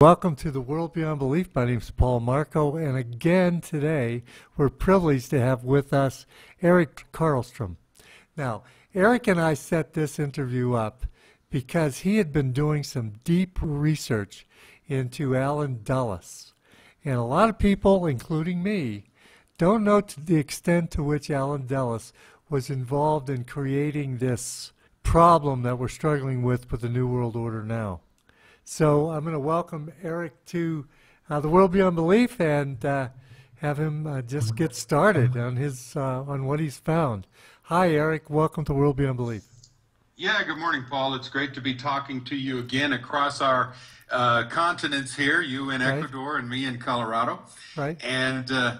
Welcome to the World Beyond Belief. My name is Paul Marco, and again today we're privileged to have with us Eric Karlstrom. Now, Eric and I set this interview up because he had been doing some deep research into Allen Dulles. And a lot of people, including me, don't know to the extent to which Allen Dulles was involved in creating this problem that we're struggling with with the New World Order now. So I'm going to welcome Eric to uh, the World Beyond Belief and uh, have him uh, just get started on his uh, on what he's found. Hi, Eric. Welcome to World Beyond Belief. Yeah. Good morning, Paul. It's great to be talking to you again across our uh, continents here. You in Right. Ecuador and me in Colorado. Right. And uh,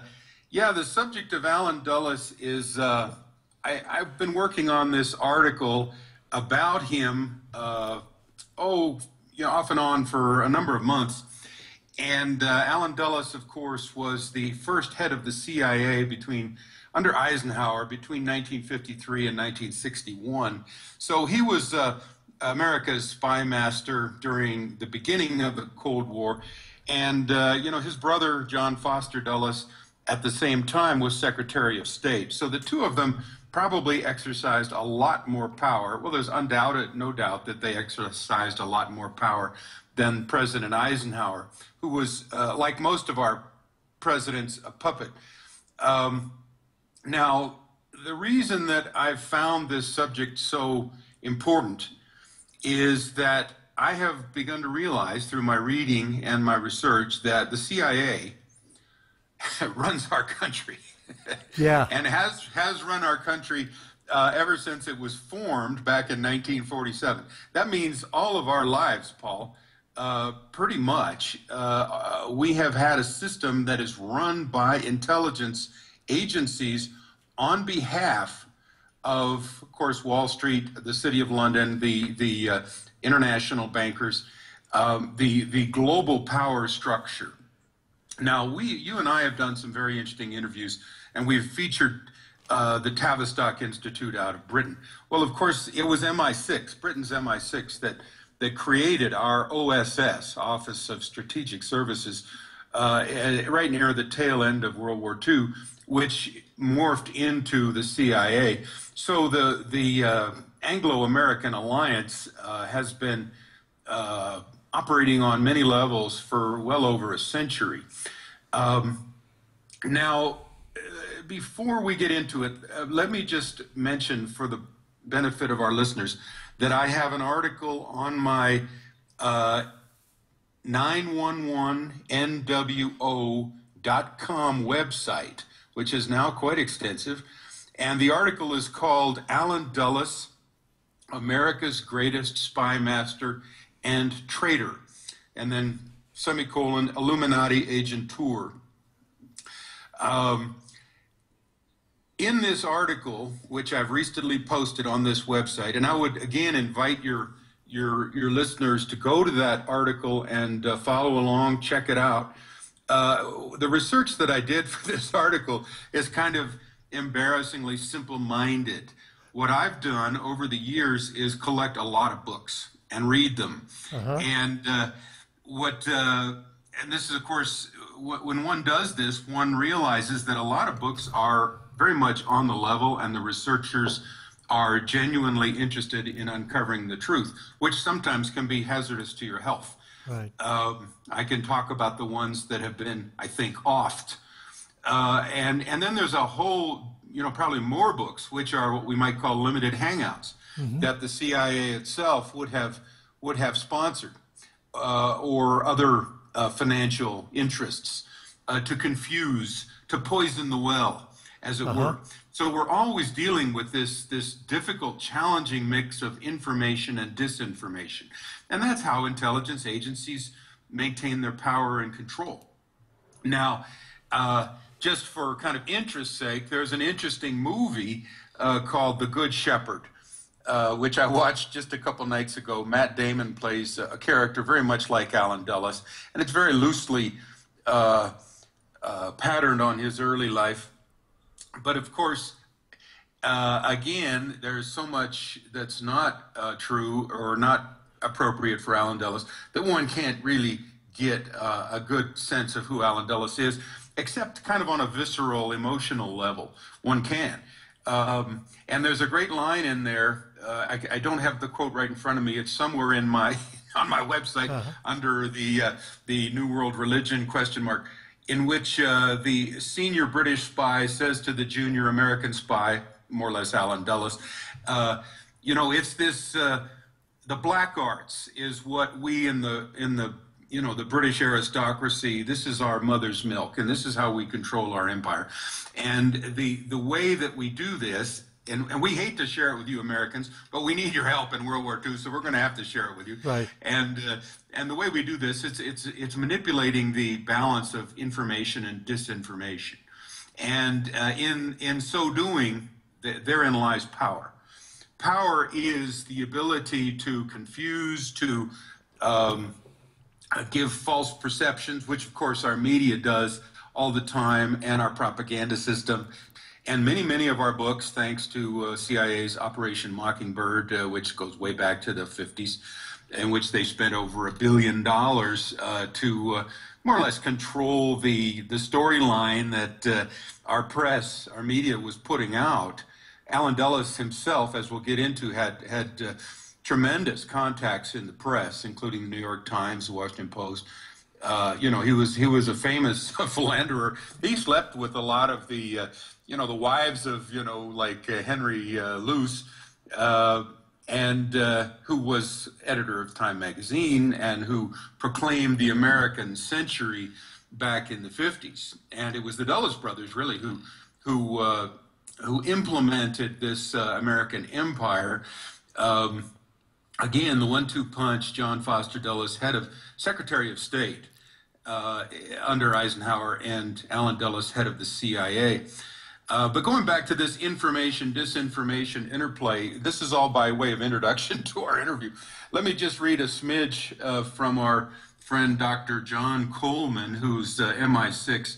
yeah, the subject of Allen Dulles is. Uh, I, I've been working on this article about him. Uh, oh, you know, off and on for a number of months. And uh, Allen Dulles, of course, was the first head of the CIA between under Eisenhower between 1953 and 1961. So he was uh, America's spy master during the beginning of the Cold War, and uh, you know his brother John Foster Dulles at the same time was Secretary of State. So the two of them probably exercised a lot more power. Well, there's undoubted, no doubt, that they exercised a lot more power than President Eisenhower, who was, uh, like most of our presidents, a puppet. Um, now, the reason that I've found this subject so important is that I have begun to realize through my reading and my research that the CIA runs our country. Yeah. and has has run our country uh, ever since it was formed back in 1947. That means all of our lives, Paul. Uh, pretty much, uh, uh, we have had a system that is run by intelligence agencies on behalf of, of course, Wall Street, the City of London, the the uh, international bankers, um, the the global power structure. Now, we, you and I have done some very interesting interviews, and we've featured uh, the Tavistock Institute out of Britain. Well, of course, it was MI6, Britain's MI6, that that created our OSS, Office of Strategic Services, uh, eh, right near the tail end of World War II, which morphed into the CIA. So the the uh, Anglo-American alliance uh, has been uh, operating on many levels for well over a century. Um, now, before we get into it, uh, let me just mention for the benefit of our listeners that I have an article on my uh, 911NWO.com website, which is now quite extensive. And the article is called Alan Dulles, America's Greatest Spy Master and Traitor. And then semicolon, Illuminati Agent Tour. Um, in this article, which I've recently posted on this website, and I would again invite your your your listeners to go to that article and uh, follow along, check it out. Uh, the research that I did for this article is kind of embarrassingly simple-minded. What I've done over the years is collect a lot of books and read them, and uh, what uh, and this is of course when one does this, one realizes that a lot of books are very much on the level, and the researchers are genuinely interested in uncovering the truth, which sometimes can be hazardous to your health. Right. Um, I can talk about the ones that have been, I think, offed. Uh, and, and then there's a whole, you know, probably more books, which are what we might call limited hangouts that the CIA itself would have, would have sponsored uh, or other uh, financial interests uh, to confuse, to poison the well, as it were. So we're always dealing with this, this difficult, challenging mix of information and disinformation. And that's how intelligence agencies maintain their power and control. Now, uh, just for kind of interest's sake, there's an interesting movie uh, called The Good Shepherd, uh, which I watched just a couple nights ago. Matt Damon plays a character very much like Allen Dulles, and it's very loosely uh, uh, patterned on his early life. But of course, uh, again, there's so much that's not uh, true or not appropriate for Allen Dulles that one can't really get uh, a good sense of who Allen Dulles is, except kind of on a visceral, emotional level. One can. Um, and there's a great line in there. Uh, I, I, don't have the quote right in front of me. It's somewhere in my on my website uh-huh. under the uh, the New World Religion question mark, in which uh, the senior British spy says to the junior American spy, more or less Allen Dulles, uh, you know, it's this uh, the black arts is what we in the in the you know the British aristocracy. This is our mother's milk, and this is how we control our empire. And the the way that we do this, and, and we hate to share it with you Americans, but we need your help in World War II, so we're going to have to share it with you. Right. And uh, and the way we do this, it's it's it's manipulating the balance of information and disinformation, and uh, in in so doing, th- therein lies power. Power is the ability to confuse, to um, give false perceptions, which of course our media does all the time, and our propaganda system. And many, many of our books, thanks to uh, CIA's Operation Mockingbird, uh, which goes way back to the 50s, in which they spent over a billion dollars uh, to uh, more or less control the, the storyline that uh, our press, our media was putting out. Allen Dulles himself, as we'll get into, had, had uh, tremendous contacts in the press, including the New York Times, the Washington Post. Uh, you know, he was he was a famous philanderer. He slept with a lot of the, uh, you know, the wives of you know like Henry Luce, uh, and uh, who was editor of Time magazine and who proclaimed the American century back in the 50s. And it was the Dulles brothers really who who who implemented this American empire. Um, again, the one-two punch, John Foster Dulles, head of Secretary of State uh, under Eisenhower, and Allen Dulles, head of the CIA. Uh, but going back to this information disinformation interplay, this is all by way of introduction to our interview. Let me just read a smidge uh, from our friend Dr. John Coleman, who's uh, MI6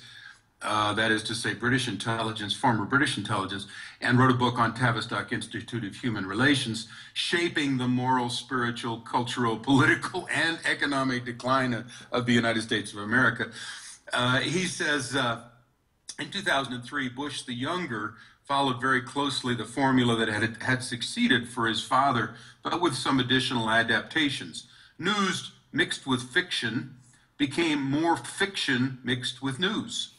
uh, that is to say British intelligence, former British intelligence, and wrote a book on Tavistock Institute of Human Relations, shaping the moral, spiritual, cultural, political, and economic decline of, of the United States of America. Uh, he says uh, in 2003, Bush the Younger followed very closely the formula that had, had succeeded for his father, but with some additional adaptations. News mixed with fiction became more fiction mixed with news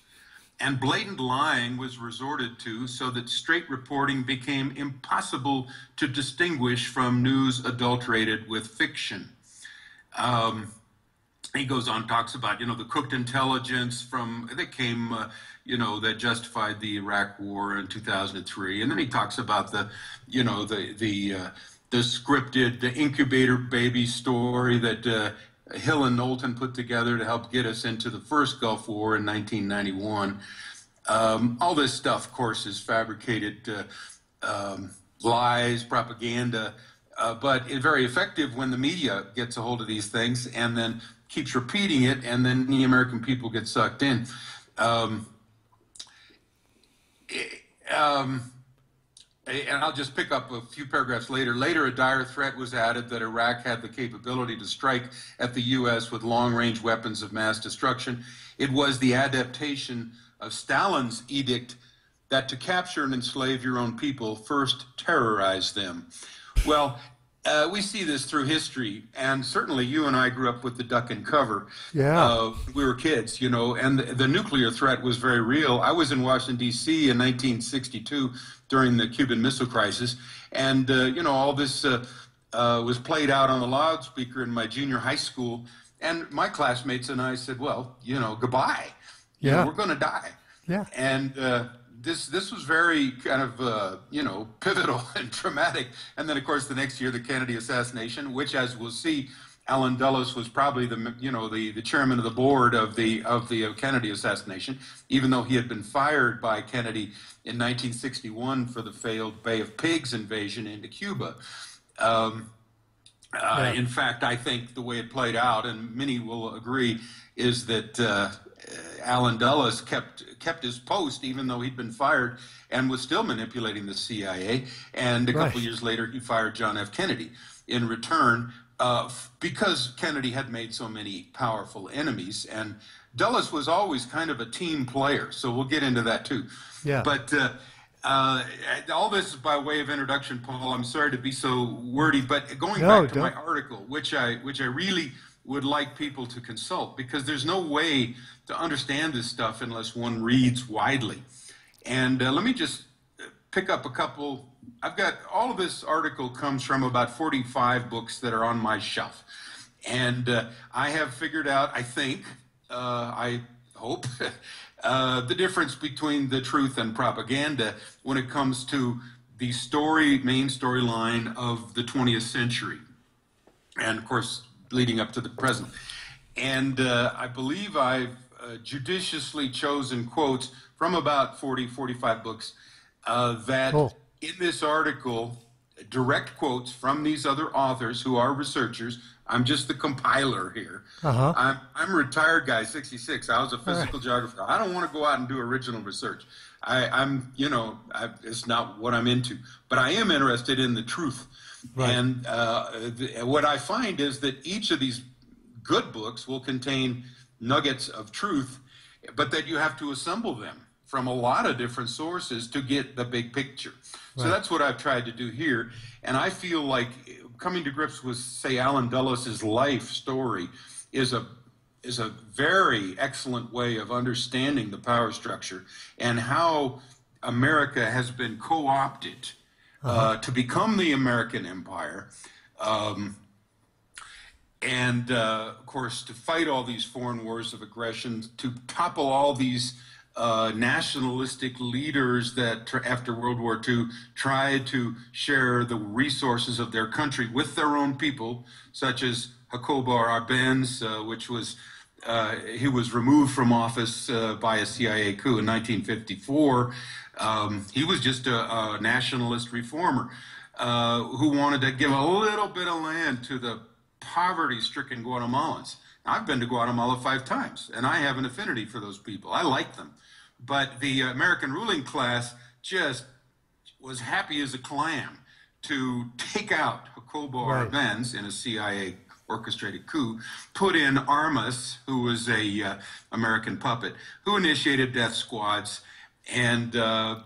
and blatant lying was resorted to so that straight reporting became impossible to distinguish from news adulterated with fiction. Um, he goes on, talks about, you know, the cooked intelligence from, that came, uh, you know, that justified the Iraq war in 2003. And then he talks about the, you know, the, the, uh, the scripted, the incubator baby story that uh, Hill and Knowlton put together to help get us into the first Gulf War in 1991. Um, all this stuff, of course, is fabricated uh, um, lies, propaganda, uh, but it's very effective when the media gets a hold of these things and then keeps repeating it, and then the American people get sucked in. Um, eh, um and I'll just pick up a few paragraphs later. Later, a dire threat was added that Iraq had the capability to strike at the U.S. with long range weapons of mass destruction. It was the adaptation of Stalin's edict that to capture and enslave your own people, first terrorize them. Well, uh, we see this through history, and certainly you and I grew up with the duck and cover. Yeah. Uh, we were kids, you know, and the, the, nuclear threat was very real. I was in Washington, D.C. in 1962 during the Cuban Missile Crisis, and, uh, you know, all this uh, uh, was played out on the loudspeaker in my junior high school. And my classmates and I said, well, you know, goodbye. You yeah. Know, we're going to die. Yeah. And, uh, this this was very kind of uh, you know pivotal and traumatic. And then of course the next year the Kennedy assassination, which as we'll see, Allen Dulles was probably the you know the, the chairman of the board of the of the Kennedy assassination, even though he had been fired by Kennedy in 1961 for the failed Bay of Pigs invasion into Cuba. Um, uh. In fact, I think the way it played out, and many will agree, is that uh, Allen Dulles kept kept his post even though he'd been fired and was still manipulating the CIA. And a couple years later, he fired John F. Kennedy in return. uh, because Kennedy had made so many powerful enemies, and Dulles was always kind of a team player. So we'll get into that too. Yeah. But uh, uh, all this is by way of introduction, Paul. I'm sorry to be so wordy, but going No, back to my don't. article, which I which I really would like people to consult, because there's no way to understand this stuff unless one reads widely. And uh, let me just pick up a couple. I've got all of this article comes from about 45 books that are on my shelf. And uh, I have figured out, I think, uh, I hope, uh, the difference between the truth and propaganda when it comes to the story, main storyline of the 20th century. And of course, leading up to the present. And uh, I believe I've uh, judiciously chosen quotes from about 40, 45 books uh, that Cool. in this article, direct quotes from these other authors who are researchers. I'm just the compiler here. Uh-huh. I'm, I'm a retired guy, 66. I was a physical geographer. I don't want to go out and do original research. I, I'm, you know, I, it's not what I'm into. But I am interested in the truth. Right. And uh, the, what I find is that each of these good books will contain nuggets of truth, but that you have to assemble them from a lot of different sources to get the big picture. So that's what I've tried to do here. And I feel like coming to grips with, say, Allen Dulles' life story is a is a very excellent way of understanding the power structure and how America has been co-opted uh, to become the American empire. Um, and uh, of course, to fight all these foreign wars of aggression, to topple all these uh, nationalistic leaders that, after World War II, tried to share the resources of their country with their own people, such as Jacobo Arbenz, uh, which was uh, he was removed from office uh, by a CIA coup in 1954. Um, he was just a, a nationalist reformer uh, who wanted to give a little bit of land to the poverty-stricken Guatemalans. I've been to Guatemala five times, and I have an affinity for those people. I like them, but the American ruling class just was happy as a clam to take out Jacobo Right. Arbenz in a CIA orchestrated coup, put in Armas, who was a uh, American puppet, who initiated death squads, and uh,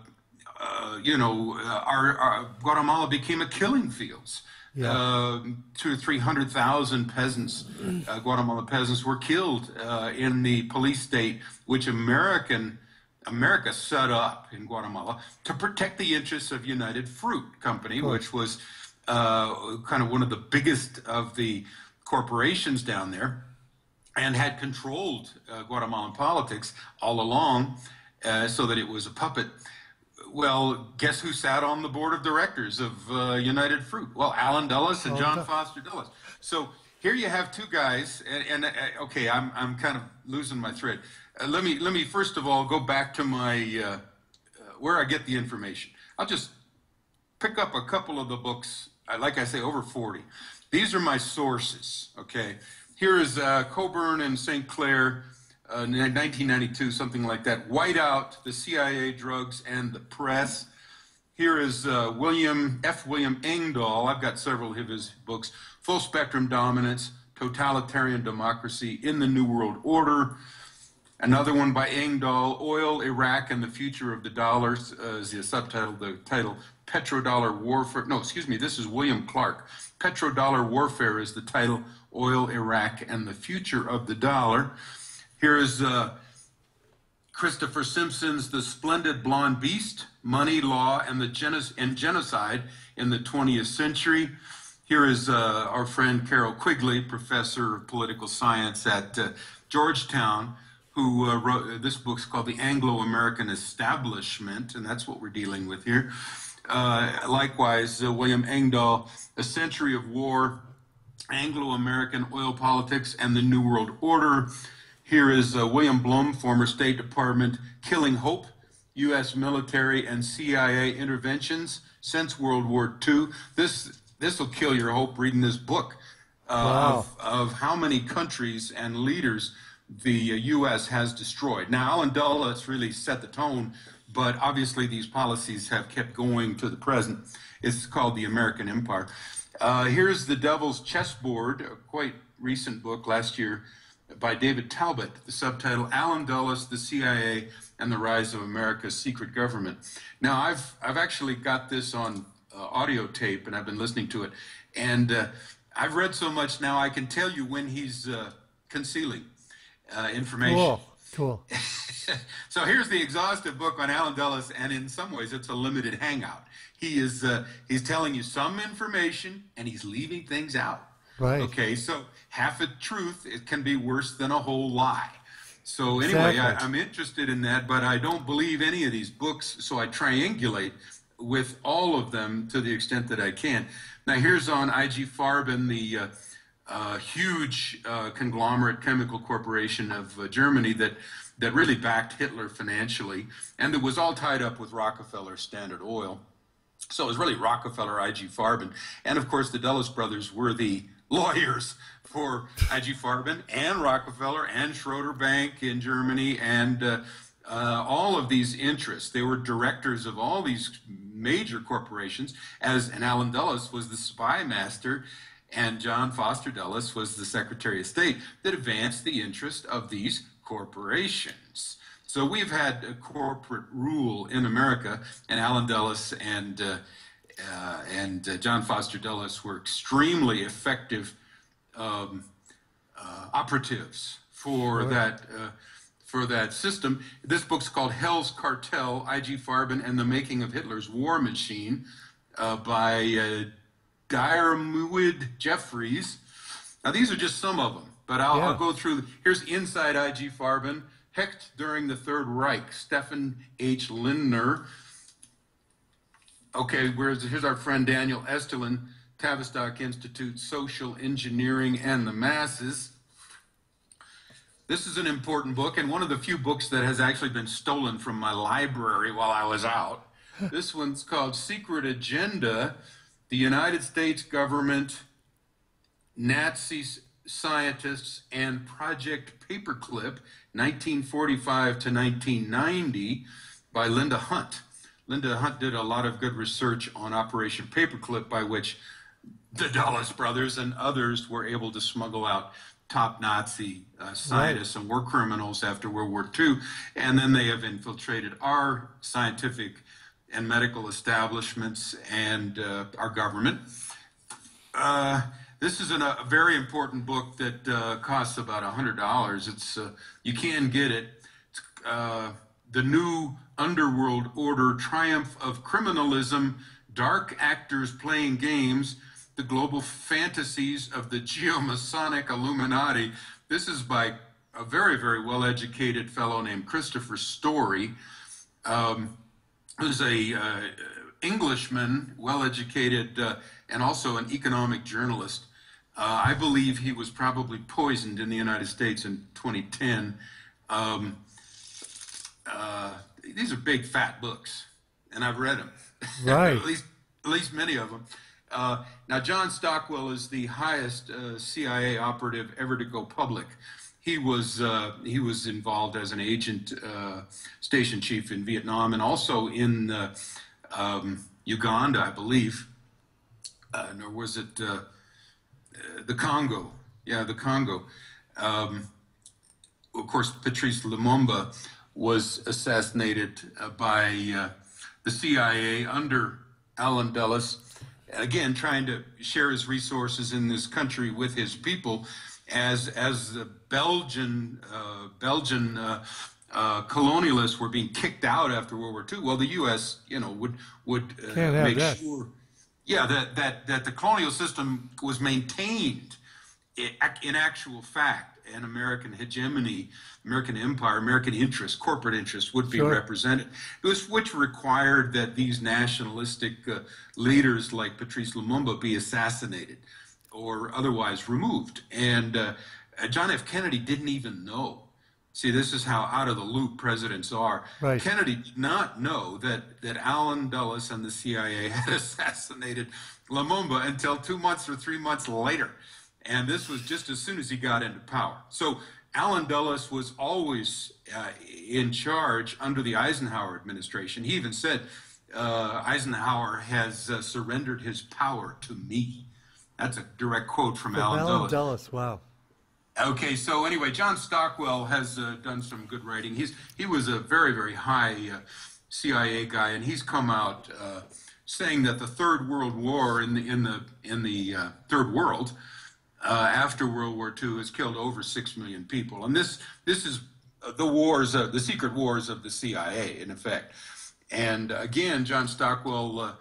uh, you know, uh, our, our Guatemala became a killing fields. Yeah. Uh, two or three hundred thousand peasants, uh, Guatemala peasants, were killed uh, in the police state, which American America set up in Guatemala to protect the interests of United Fruit Company, which was uh, kind of one of the biggest of the corporations down there and had controlled uh, Guatemalan politics all along uh, so that it was a puppet. Well, guess who sat on the board of directors of uh, United Fruit? Well, Allen Dulles and Oh, John Foster Dulles. So here you have two guys, and, and uh, okay, I'm, I'm kind of losing my thread. Uh, let me let me first of all go back to my uh, uh, where I get the information. I'll just pick up a couple of the books. Like I say, over 40. These are my sources. Okay. Here is uh, Cockburn and St. Clair, uh, 1992, something like that. Whiteout, the CIA, drugs, and the press. Here is uh, William F. William Engdahl. I've got several of his books. Full Spectrum Dominance, Totalitarian Democracy in the New World Order. Another one by Engdahl, Oil, Iraq, and the Future of the Dollar uh, is the subtitle, the title, Petrodollar Warfare. No, excuse me, this is William Clark. Petrodollar Warfare is the title, Oil, Iraq, and the Future of the Dollar. Here is uh, Christopher Simpson's The Splendid Blonde Beast, Money, Law, and, the Geno- and Genocide in the 20th Century. Here is uh, our friend Carroll Quigley, professor of political science at uh, Georgetown, who uh, wrote this book's called The Anglo American Establishment, and that's what we're dealing with here. Uh, likewise, uh, William Engdahl, A Century of War, Anglo American Oil Politics and the New World Order. Here is uh, William Blum, former State Department, Killing Hope, U.S. military and CIA interventions since World War II. This this will kill your hope reading this book uh, Wow. of, of how many countries and leaders the uh, U.S. has destroyed. Now, Allen Dulles really set the tone, but obviously these policies have kept going to the present. It's called the American Empire. Uh, here's The Devil's Chessboard, a quite recent book last year by David Talbot, the subtitle Allen Dulles, the CIA, and the Rise of America's Secret Government. Now, I've, I've actually got this on uh, audio tape and I've been listening to it. And uh, I've read so much now, I can tell you when he's uh, concealing uh, information. Cool, cool. so here's the exhaustive book on Allen Dulles, and in some ways, it's a limited hangout. He is uh, he's telling you some information, and he's leaving things out. Right. Okay, so half a truth it can be worse than a whole lie. So anyway, Exactly. I, I'm interested in that, but I don't believe any of these books, so I triangulate with all of them to the extent that I can. Now here's on IG Farben, the uh, uh, huge uh, conglomerate chemical corporation of uh, Germany that that really backed Hitler financially, and that was all tied up with Rockefeller Standard Oil. So it was really Rockefeller, IG Farben, and of course the Dulles brothers were the lawyers for IG Farben and Rockefeller and Schroeder Bank in Germany and uh, uh, all of these interests. They were directors of all these major corporations, as and Allen Dulles was the spy master, and John Foster Dulles was the Secretary of State that advanced the interest of these corporations. So we've had a corporate rule in America, and Allen Dulles and uh, uh, and uh, John Foster Dulles were extremely effective um, uh, operatives for that uh, for that system. This book's called Hell's Cartel: I.G. Farben and the Making of Hitler's War Machine uh, by uh, Diarmuid Jeffreys. Now these are just some of them, but I'll, Yeah. I'll go through. Here's Inside I.G. Farben. Hoechst during the Third Reich, Stephan H. Lindner, Okay, where's, here's our friend Daniel Estulin, Tavistock Institute, Social Engineering and the Masses. This is an important book and one of the few books that has actually been stolen from my library while I was out. This one's called Secret Agenda The United States Government, Nazi Scientists, and Project Paperclip, 1945 to 1990, by Linda Hunt. Linda Hunt did a lot of good research on Operation Paperclip, by which the Dulles brothers and others were able to smuggle out top Nazi uh, scientists and war criminals after World War II. And then they have infiltrated our scientific and medical establishments and uh, our government. Uh, this is an, a very important book that uh, costs about $100. It's, uh, you can get it. It's, uh, the New Underworld Order Triumph of Criminalism, Dark Actors Playing Games, The Global Fantasies of the Geomasonic Illuminati. This is by a very, very well educated fellow named Christopher Story. Um, who's a uh, Englishman, well educated, uh, and also an economic journalist. Uh, I believe he was probably poisoned in the United States in 2010. Um, uh, these are big fat books, and I've read them. Right. at least, at least many of them. Uh, now, John Stockwell is the highest uh, CIA operative ever to go public. He was uh, he was involved as an agent, uh, station chief in Vietnam, and also in uh, um, Uganda, I believe. Uh, nor was it the Congo? Yeah, the Congo. Um, of course, Patrice Lumumba was assassinated uh, by uh, the CIA under Allen Dulles, again trying to share his resources in this country with his people, as as the Belgian uh, Belgian uh, uh, colonialists were being kicked out after World War II. Well, the U.S. you know would would uh, make that. sure, yeah, that that that the colonial system was maintained in actual fact, an American hegemony, American empire, American interest, corporate interest would be Sure. represented. It was which required that these nationalistic uh, leaders like Patrice Lumumba be assassinated or otherwise removed. And uh, uh, John F. Kennedy didn't even know. See, this is how out of the loop presidents are. Right. Kennedy did not know that, that Allen Dulles and the CIA had assassinated Lumumba until two months or three months later. And this was just as soon as he got into power. So Allen Dulles was always uh, in charge under the Eisenhower administration. He even said, uh, Eisenhower has uh, surrendered his power to me. That's a direct quote from, From Allen, Allen Dulles. Dulles, wow. Okay, so anyway, John Stockwell has uh, done some good writing. He's he was a very very high uh, CIA guy, and he's come out uh, saying that the Third World War in the in the in the uh, Third World uh, after World War II has killed over six million people, and this this is uh, the wars, uh, the secret wars of the CIA, in effect. And again, John Stockwell. Uh,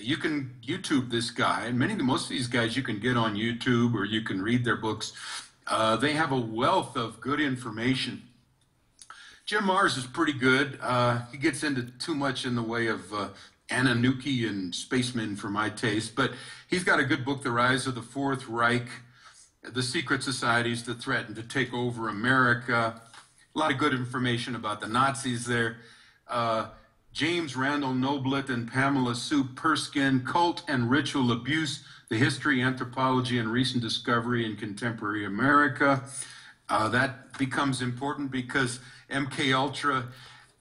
you can YouTube this guy, and many of the most of these guys you can get on YouTube or you can read their books. Uh, they have a wealth of good information. Jim Marrs is pretty good. Uh, he gets into too much in the way of uh, Anunnaki and spacemen for my taste, but he's got a good book, The Rise of the Fourth Reich, The Secret Societies That Threaten to Take Over America. A lot of good information about the Nazis there. Uh, James Randall Noblitt and Pamela Sue Perskin, Cult and Ritual Abuse, The History, Anthropology, and Recent Discovery in Contemporary America. Uh, that becomes important because MK Ultra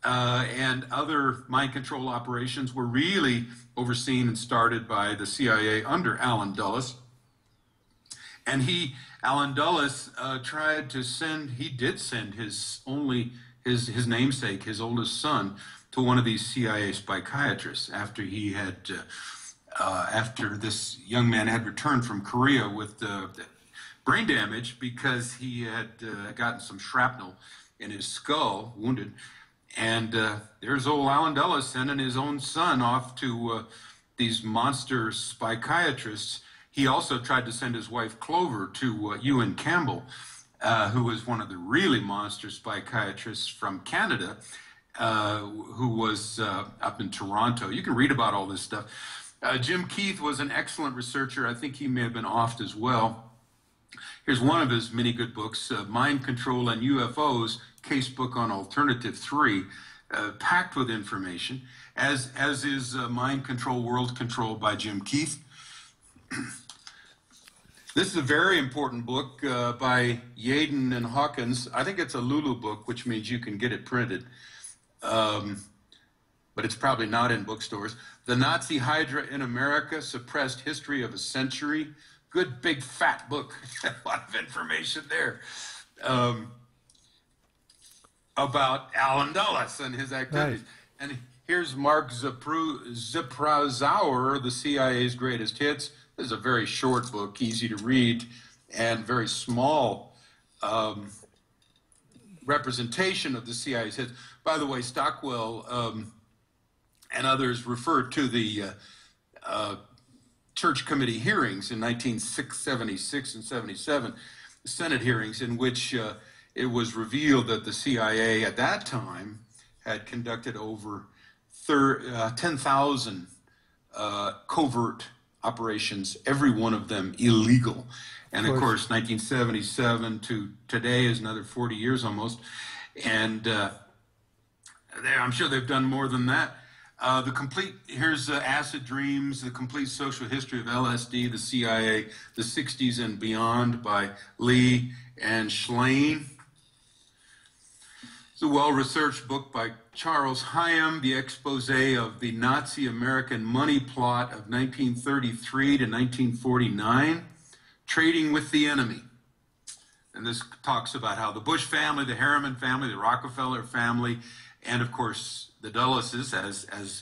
uh, and other mind control operations were really overseen and started by the CIA under Allen Dulles. And he, Allen Dulles, uh, tried to send. He did send his only his his namesake, his oldest son, to one of these CIA psychiatrists after he had. Uh, uh, after this young man had returned from Korea with uh, brain damage because he had uh, gotten some shrapnel in his skull, wounded. And uh, there's old Allen Dulles sending his own son off to these monster psychiatrists. He also tried to send his wife Clover to uh, Ewan Campbell, uh, who was one of the really monster psychiatrists from Canada, uh, who was uh, up in Toronto. You can read about all this stuff. Jim Keith was an excellent researcher. I think he may have been offed as well. Here's one of his many good books, uh, Mind Control and UFOs, Casebook on Alternative 3, uh, packed with information, as, as is uh, Mind Control, World Control by Jim Keith. this is a very important book uh, by Yeadon and Hawkins. I think it's a Lulu book, which means you can get it printed. Um, but it's probably not in bookstores. The Nazi Hydra in America, Suppressed History of a Century. Good, big, fat book. a lot of information there um, about Allen Dulles and his activities. And here's Mark Zepezauer, the CIA's greatest hits. Is a very short book, easy to read, and very small um, representation of the CIA's. By the way, Stockwell um, and others referred to the uh, uh, church committee hearings in 1976 and 77, the Senate hearings, in which uh, it was revealed that the CIA at that time had conducted over uh, 10,000 uh, covert operations, every one of them illegal. And of course, of course 1977 to today is another 40 years almost. And uh, I'm sure they've done more than that. Uh, the complete, here's uh, Acid Dreams, The Complete Social History of LSD, the CIA, the 60s and Beyond by Lee and Shlain. It's a well researched book by Charles Higham, The Expose of the Nazi American Money Plot of 1933 to 1949, Trading with the Enemy. And this talks about how the Bush family, the Harriman family, the Rockefeller family, and of course the Dulleses as as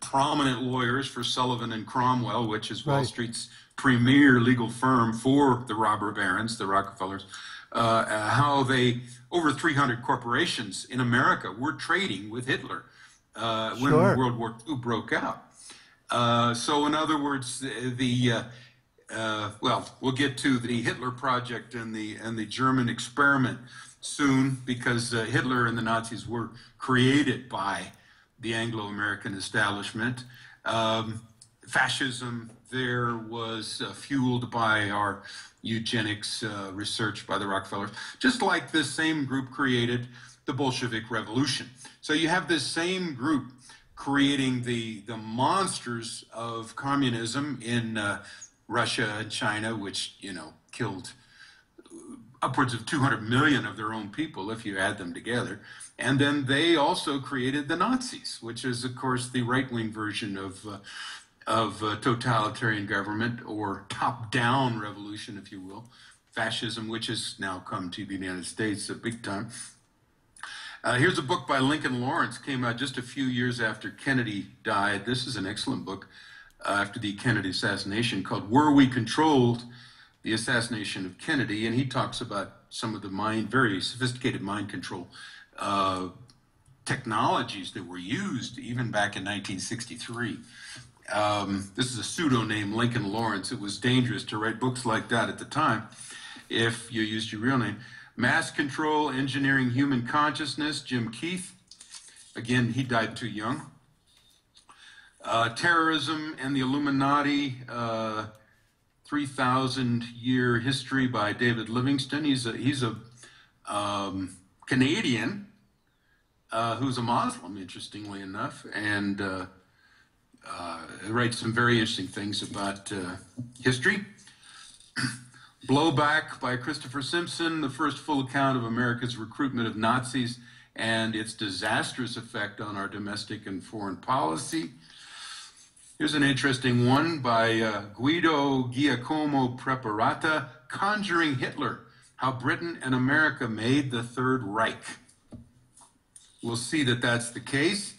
prominent lawyers for Sullivan and Cromwell, which is Wall. Street's premier legal firm for the robber barons, the Rockefellers. Uh, uh, how they over 300 corporations in America were trading with Hitler uh, when sure. World War II broke out. Uh, so, in other words, the, the uh, uh, well, we'll get to the Hitler project and the and the German experiment soon because uh, Hitler and the Nazis were created by the Anglo American establishment. Um, fascism there was uh, fueled by our eugenics uh, research by the Rockefellers, just like this same group created the Bolshevik Revolution. So you have this same group creating the, the monsters of communism in uh, Russia and China, which, you know, killed upwards of 200 million of their own people if you add them together. And then they also created the Nazis, which is, of course, the right wing version of, uh, of totalitarian government or top down revolution, if you will, fascism, which has now come to the United States a big time. Uh, here's a book by Lincoln Lawrence, came out just a few years after Kennedy died. This is an excellent book uh, after the Kennedy assassination called Were We Controlled? The Assassination of Kennedy. And he talks about some of the mind, very sophisticated mind control uh, technologies that were used even back in 1963. Um, this is a pseudonym, Lincoln Lawrence. It was dangerous to write books like that at the time if you used your real name. Mass Control, Engineering Human Consciousness, Jim Keith. Again, he died too young. Uh, terrorism and the Illuminati, uh, 3,000 year history by David Livingstone. He's a, he's a um, Canadian uh, who's a Muslim, interestingly enough, and uh, uh, writes some very interesting things about uh, history. Blowback by Christopher Simpson, the first full account of America's recruitment of Nazis and its disastrous effect on our domestic and foreign policy. Here's an interesting one by uh, Guido Giacomo Preparata, Conjuring Hitler, How Britain and America Made the Third Reich. We'll see that that's the case.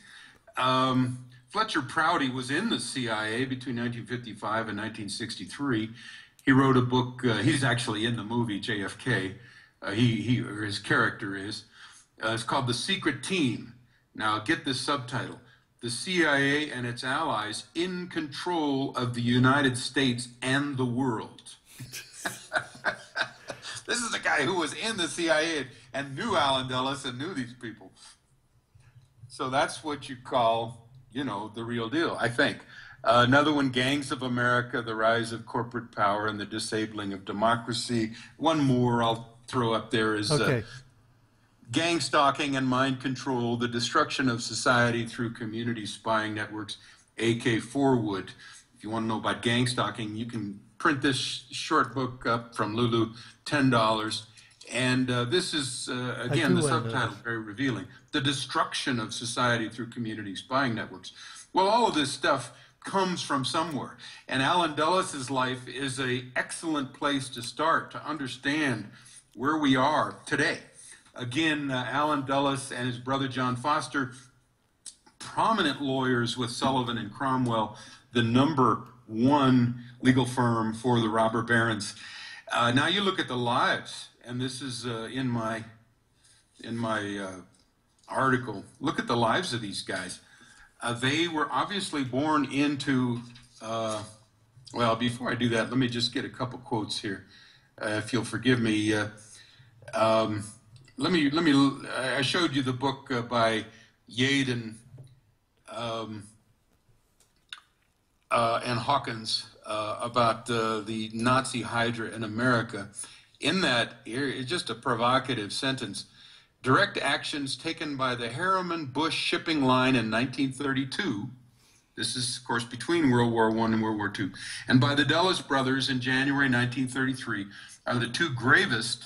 Um, Fletcher Prouty was in the CIA between 1955 and 1963. He wrote a book. Uh, he's actually in the movie JFK. Uh, he, he, or his character is. Uh, it's called The Secret Team. Now, get this subtitle The CIA and its allies in control of the United States and the world. this is a guy who was in the CIA and knew Allen Dulles and knew these people. So that's what you call, you know, the real deal, I think. Uh, another one, Gangs of America, the rise of corporate power and the disabling of democracy. One more I'll throw up there is uh, Okay. uh, gang stalking and mind control, the destruction of society through community spying networks, AK Forward. If you want to know about gang stalking, you can print this sh- short book up from Lulu, $10. And uh, this is, uh, again, the subtitle very revealing the destruction of society through community spying networks. Well, all of this stuff comes from somewhere. And Allen Dulles' life is an excellent place to start to understand where we are today. Again, uh, Allen Dulles and his brother John Foster, prominent lawyers with Sullivan and Cromwell, the number one legal firm for the robber barons. Uh, now you look at the lives, and this is uh, in my in my uh, article. Look at the lives of these guys. Uh, they were obviously born into. Uh, well, before I do that, let me just get a couple quotes here, uh, if you'll forgive me. Uh, um, let me let me. I showed you the book by Yeadon um, and Hawkins about the Nazi Hydra in America. In that, here is just a provocative sentence. Direct actions taken by the Harriman Bush shipping line in 1932. This is, of course, between World War I and World War II, and by the Dulles brothers in January 1933 are the two gravest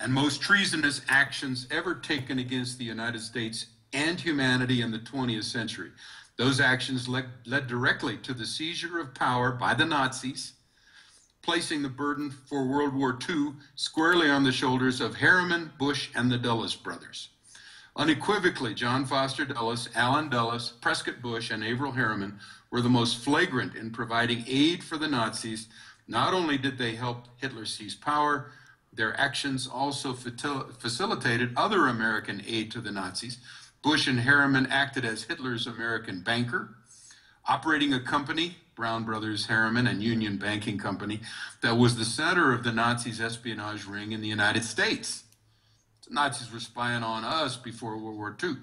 and most treasonous actions ever taken against the United States and humanity in the 20th century. Those actions led, led directly to the seizure of power by the Nazis, placing the burden for World War II squarely on the shoulders of Harriman, Bush, and the Dulles brothers. Unequivocally, John Foster Dulles, Allen Dulles, Prescott Bush, and Averell Harriman were the most flagrant in providing aid for the Nazis. Not only did they help Hitler seize power, their actions also facilitated other American aid to the Nazis. Bush and Harriman acted as Hitler's American banker, operating a company, Brown Brothers Harriman and Union Banking Company, that was the center of the Nazis' espionage ring in the United States. The Nazis were spying on us before World War II.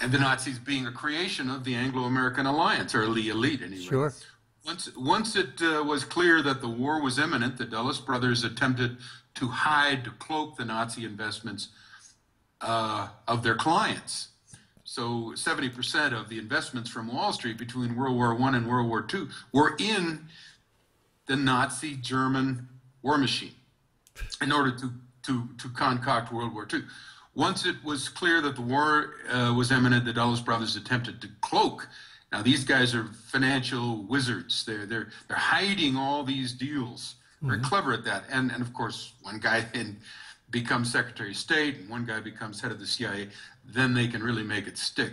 And the Nazis being a creation of the Anglo American Alliance, or the elite anyway. Sure. Once, once it uh, was clear that the war was imminent, the Dulles brothers attempted to hide, to cloak the Nazi investments uh, of their clients. So 70% of the investments from Wall Street between World War I and World War II were in the Nazi German war machine in order to, to, to concoct World War II. Once it was clear that the war uh, was imminent, the Dulles brothers attempted to cloak Now these guys are financial wizards. They're they're they're hiding all these deals. Very mm-hmm. clever at that. And and of course, one guy then becomes Secretary of State, and one guy becomes head of the CIA. Then they can really make it stick.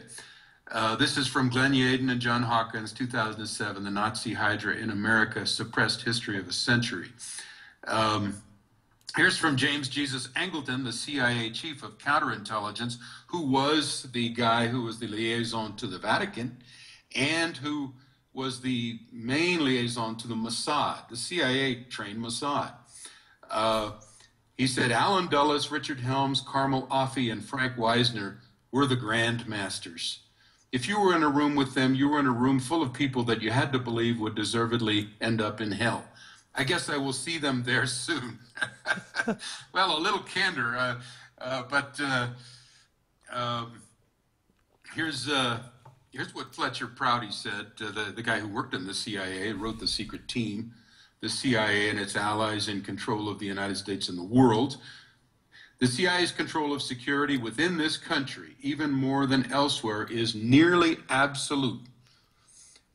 Uh, this is from Glenn Yeadon and John Hawkins, 2007, The Nazi Hydra in America, Suppressed History of a Century. Um, here's from James Jesus Angleton, the CIA chief of counterintelligence, who was the guy who was the liaison to the Vatican and who was the main liaison to the Mossad, the CIA trained Mossad. Uh, he said Allen Dulles, Richard Helms, Carmel Offie, and Frank Wisner were the grand masters if you were in a room with them, you were in a room full of people that you had to believe would deservedly end up in hell. I guess I will see them there soon. well, a little candor, uh, uh, but uh, um, here's uh, here's what Fletcher Prouty said, the the guy who worked in the CIA, wrote the Secret Team. The CIA and its allies in control of the United States and the world. The CIA's control of security within this country, even more than elsewhere, is nearly absolute.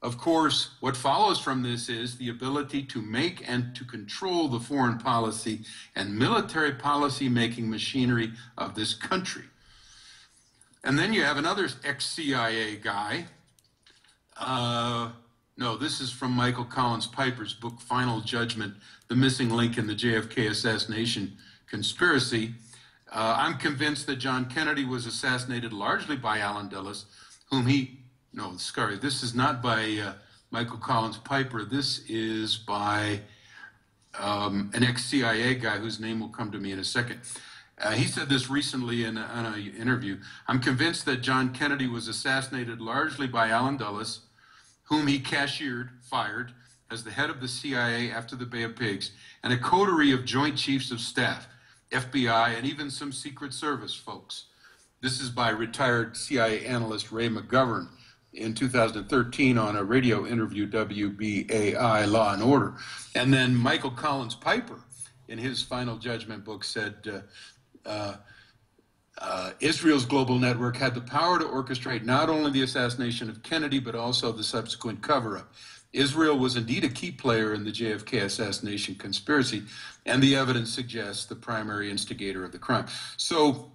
Of course, what follows from this is the ability to make and to control the foreign policy and military policy making machinery of this country. And then you have another ex CIA guy. Uh, no, this is from Michael Collins Piper's book, Final Judgment The Missing Link in the JFK Assassination Conspiracy. Uh, I'm convinced that John Kennedy was assassinated largely by Allen Dulles, whom he, no, sorry, this is not by uh, Michael Collins Piper. This is by um, an ex CIA guy whose name will come to me in a second. Uh, he said this recently in an interview. I'm convinced that John Kennedy was assassinated largely by Allen Dulles, whom he cashiered, fired, as the head of the CIA after the Bay of Pigs, and a coterie of Joint Chiefs of Staff. FBI, and even some Secret Service folks. This is by retired CIA analyst Ray McGovern in 2013 on a radio interview, WBAI Law and Order. And then Michael Collins Piper, in his final judgment book, said uh, uh, uh, Israel's global network had the power to orchestrate not only the assassination of Kennedy, but also the subsequent cover up. Israel was indeed a key player in the JFK assassination conspiracy, and the evidence suggests the primary instigator of the crime. So,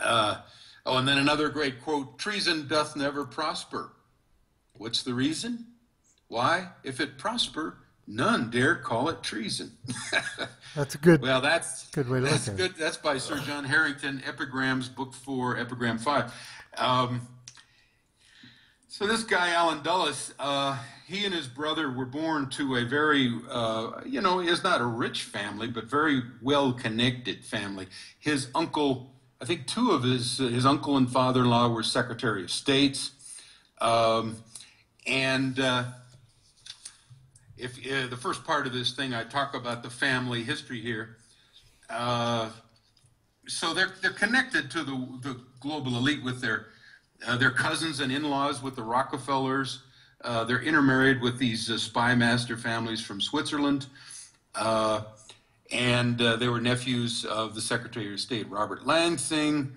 uh, oh, and then another great quote treason doth never prosper. What's the reason? Why? If it prosper, none dare call it treason. that's a good. Well, that's good way to that's look good. It. That's by Sir John Harington, Epigrams, Book Four, Epigram Five. Um, so this guy, Allen Dulles, uh, he and his brother were born to a very, uh, you know, is not a rich family, but very well connected family. His uncle, I think two of his, his uncle and father in law were Secretary of States. Um, and uh, if uh, the first part of this thing, I talk about the family history here. Uh, so they're, they're connected to the, the global elite with their, uh, their cousins and in laws with the Rockefellers. Uh, they're intermarried with these uh, spy master families from Switzerland. Uh, and they were nephews of the Secretary of State, Robert Lansing.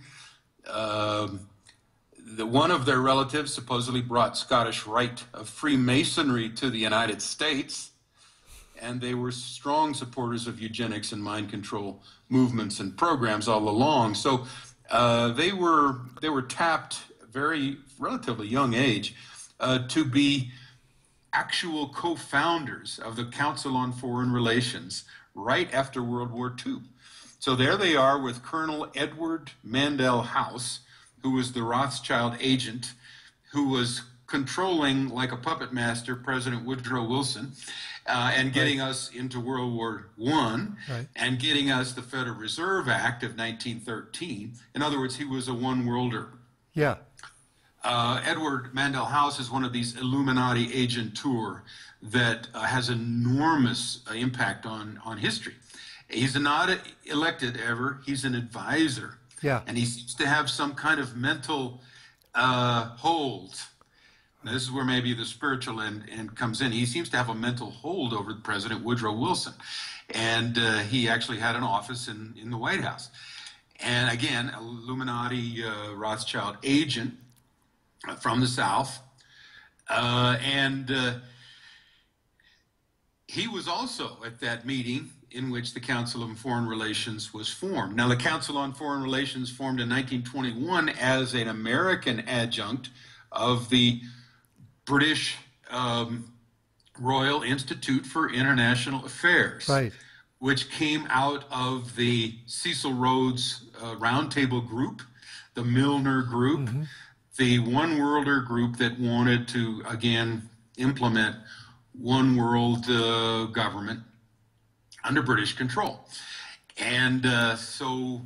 Um, the, one of their relatives supposedly brought Scottish rite of Freemasonry to the United States. And they were strong supporters of eugenics and mind control movements and programs all along. So uh, they were they were tapped very relatively young age uh, to be actual co founders of the Council on Foreign Relations right after World War II. So there they are with Colonel Edward Mandell House, who was the Rothschild agent, who was controlling, like a puppet master, President Woodrow Wilson, uh, and getting right. us into World War One, right. and getting us the Federal Reserve Act of 1913. In other words, he was a one worlder. Yeah. Uh, Edward Mandell House is one of these Illuminati agent tour that uh, has enormous uh, impact on, on history. He's not elected ever, he's an advisor. Yeah. And he seems to have some kind of mental uh, hold. Now, this is where maybe the spiritual end, end comes in. He seems to have a mental hold over President Woodrow Wilson. And uh, he actually had an office in, in the White House. And again, Illuminati uh, Rothschild agent from the South. Uh, and uh, he was also at that meeting in which the Council on Foreign Relations was formed. Now, the Council on Foreign Relations formed in 1921 as an American adjunct of the British um, Royal Institute for International Affairs, Right. which came out of the Cecil Rhodes uh, Roundtable Group, the Milner Group, the One Worlder Group that wanted to, again, implement one world uh, government under British control. And uh, so,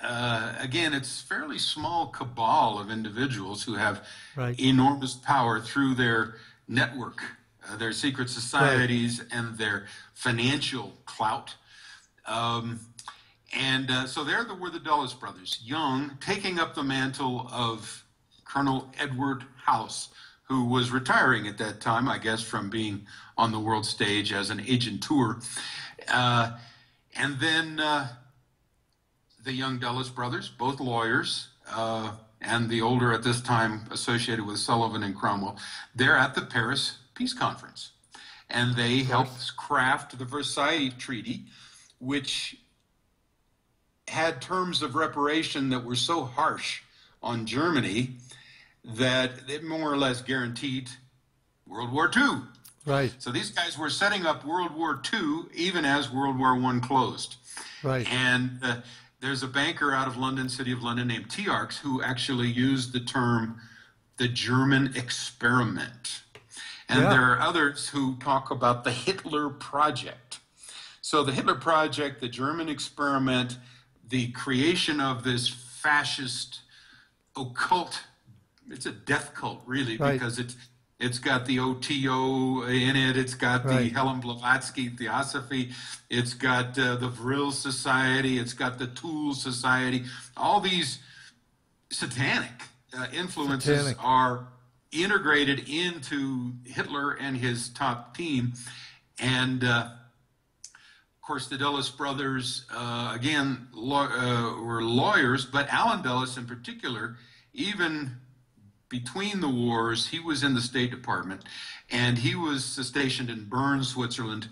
uh, again, it's fairly small cabal of individuals who have Right. enormous power through their network, uh, their secret societies, and their financial clout. Um, and uh, so there were the Dulles brothers, young, taking up the mantle of Colonel Edward House, who was retiring at that time, I guess, from being on the world stage as an agent tour. Uh, and then uh, the young Dulles brothers, both lawyers, uh, and the older at this time associated with Sullivan and Cromwell, they're at the Paris Peace Conference. And they helped craft the Versailles Treaty, which had terms of reparation that were so harsh on Germany that it more or less guaranteed World War II. Right. So these guys were setting up World War II even as World War I closed. Right. And uh, there's a banker out of London, City of London, named Tiarks, who actually used the term the German experiment. And Yeah. there are others who talk about the Hitler Project. So the Hitler Project, the German experiment, the creation of this fascist occult, it's a death cult, really, Right. because it's it's got the OTO in it. It's got the Right. Helen Blavatsky Theosophy. It's got uh, the Vril Society. It's got the Thule Society. All these satanic uh, influences Satanic. are integrated into Hitler and his top team. And uh, of course, the Dulles brothers, uh, again, law, uh, were lawyers, but Allen Dulles in particular, even between the wars, he was in the State Department and he was stationed in Bern, Switzerland,